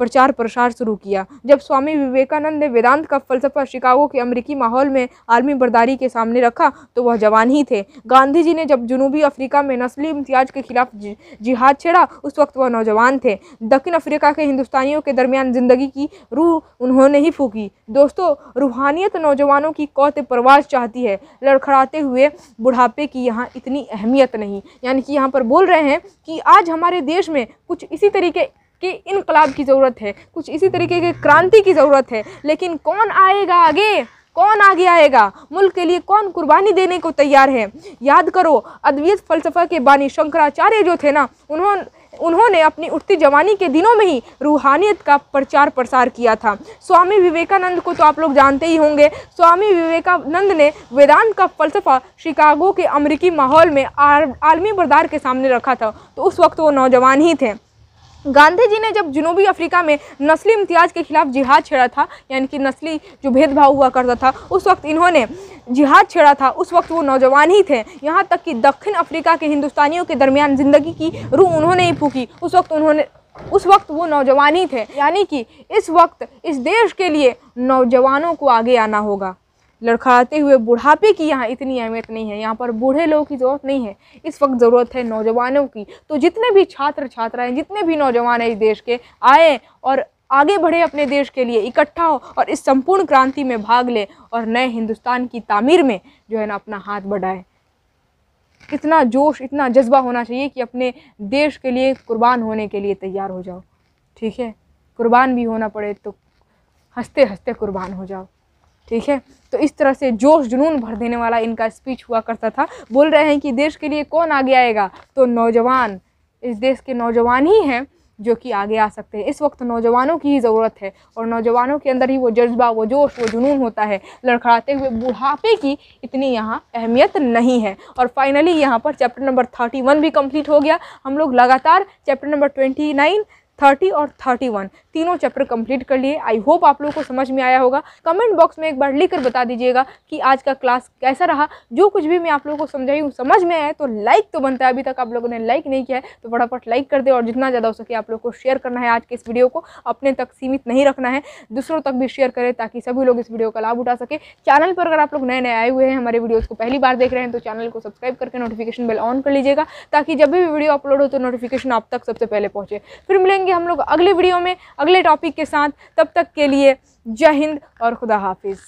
प्रचार प्रसार शुरू किया। जब स्वामी विवेकानंद ने वेदांत का फलसफा शिकागो के अमेरिकी माहौल में आलमी बर्दारी के सामने रखा तो वह जवान ही थे। गांधी जी ने जब जनूबी अफ्रीका में नस्ली इम्तियाज़ के खिलाफ जिहाद छेड़ा, उस वक्त वह नौजवान थे। दक्षिण अफ्रीका के हिंदुस्तानियों के दरमियान ज़िंदगी की रूह उन्होंने ही फूकी। दोस्तों, रूहानियत नौजवानों की कौत परवाज चाहती है। लड़खड़ाते हुए बुढ़ापे की यहाँ इतनी अहमियत नहीं। यानी कि यहाँ पर बोल रहे हैं कि आज हमारे देश में कुछ इसी तरीके कि इनकलाब की ज़रूरत है, कुछ इसी तरीके की क्रांति की ज़रूरत है, लेकिन कौन आएगा आगे? कौन आगे आएगा? मुल्क के लिए कौन कुर्बानी देने को तैयार है? याद करो अद्वैत फलसफा के बानी शंकराचार्य जो थे ना उन्होंने उन्होंने अपनी उठती जवानी के दिनों में ही रूहानियत का प्रचार प्रसार किया था। स्वामी विवेकानंद को तो आप लोग जानते ही होंगे, स्वामी विवेकानंद ने वेदांत का फलसफा शिकागो के अमेरिकी माहौल में आलमी बरदार के सामने रखा था तो उस वक्त वो नौजवान ही थे। गांधी जी ने जब जनूबी अफ्रीका में नस्ली इम्तियाज़ के खिलाफ जिहाद छेड़ा था, यानी कि नस्ली जो भेदभाव हुआ करता था, उस वक्त इन्होंने जिहाद छेड़ा था। उस वक्त वो नौजवान ही थे। यहाँ तक कि दक्षिण अफ्रीका के हिंदुस्तानियों के दरमियान ज़िंदगी की रूह उन्होंने ही फूकी। उस वक्त उन्होंने, उस वक्त वो नौजवान ही थे। यानी कि इस वक्त, इस देश के लिए नौजवानों को आगे आना होगा। लड़खड़ाते हुए बुढ़ापे की यहाँ इतनी अहमियत नहीं है, यहाँ पर बूढ़े लोगों की ज़रूरत नहीं है। इस वक्त ज़रूरत है नौजवानों की। तो जितने भी छात्र छात्राएँ जितने भी नौजवान हैं इस देश के, आए और आगे बढ़े अपने देश के लिए, इकट्ठा हो और इस संपूर्ण क्रांति में भाग ले और नए हिंदुस्तान की तामीर में जो है ना अपना हाथ बढ़ाए। इतना जोश, इतना जज्बा होना चाहिए कि अपने देश के लिए कुर्बान होने के लिए तैयार हो जाओ। ठीक है? कुर्बान भी होना पड़े तो हँसते हँसते कुर्बान हो जाओ। ठीक है? तो इस तरह से जोश जुनून भर देने वाला इनका स्पीच हुआ करता था। बोल रहे हैं कि देश के लिए कौन आगे आएगा? तो नौजवान, इस देश के नौजवान ही हैं जो कि आगे आ सकते हैं। इस वक्त नौजवानों की ही ज़रूरत है और नौजवानों के अंदर ही वो जज्बा, वो जोश, वो जुनून होता है। लड़खड़ाते हुए बुढ़ापे की इतनी यहाँ अहमियत नहीं है। और फाइनली यहाँ पर चैप्टर नंबर थर्टी वन भी कंप्लीट हो गया। हम लोग लगातार chapter number twenty nine thirty और थर्टी वन। तीनों चैप्टर कंप्लीट कर लिए। आई होप आप लोगों को समझ में आया होगा। कमेंट बॉक्स में एक बार लिख कर बता दीजिएगा कि आज का क्लास कैसा रहा। जो कुछ भी मैं आप लोगों को समझाई हूँ, समझ में आया तो लाइक तो बनता है। अभी तक आप लोगों ने लाइक नहीं किया है तो फटाफट लाइक कर दे और जितना ज़्यादा हो सके आप लोग को शेयर करना है आज के इस वीडियो को। अपने तक सीमित नहीं रखना है। दूसरों तक भी शेयर करें ताकि सभी लोग इस वीडियो का लाभ उठा सके। चैनल पर अगर आप लोग नए नए आए हुए हैं, हमारे वीडियोज़ को पहली बार देख रहे हैं तो चैनल को सब्सक्राइब करके नोटिफिकेशन बेल ऑन कर लीजिएगा, ताकि जब भी वीडियो अपलोड हो तो नोटिफिकेशन आप तक सबसे पहले पहुँचे। फिर मिलेंगे हम लोग अगले वीडियो में, अगले टॉपिक के साथ। तब तक के लिए जय हिंद और खुदा हाफिज़।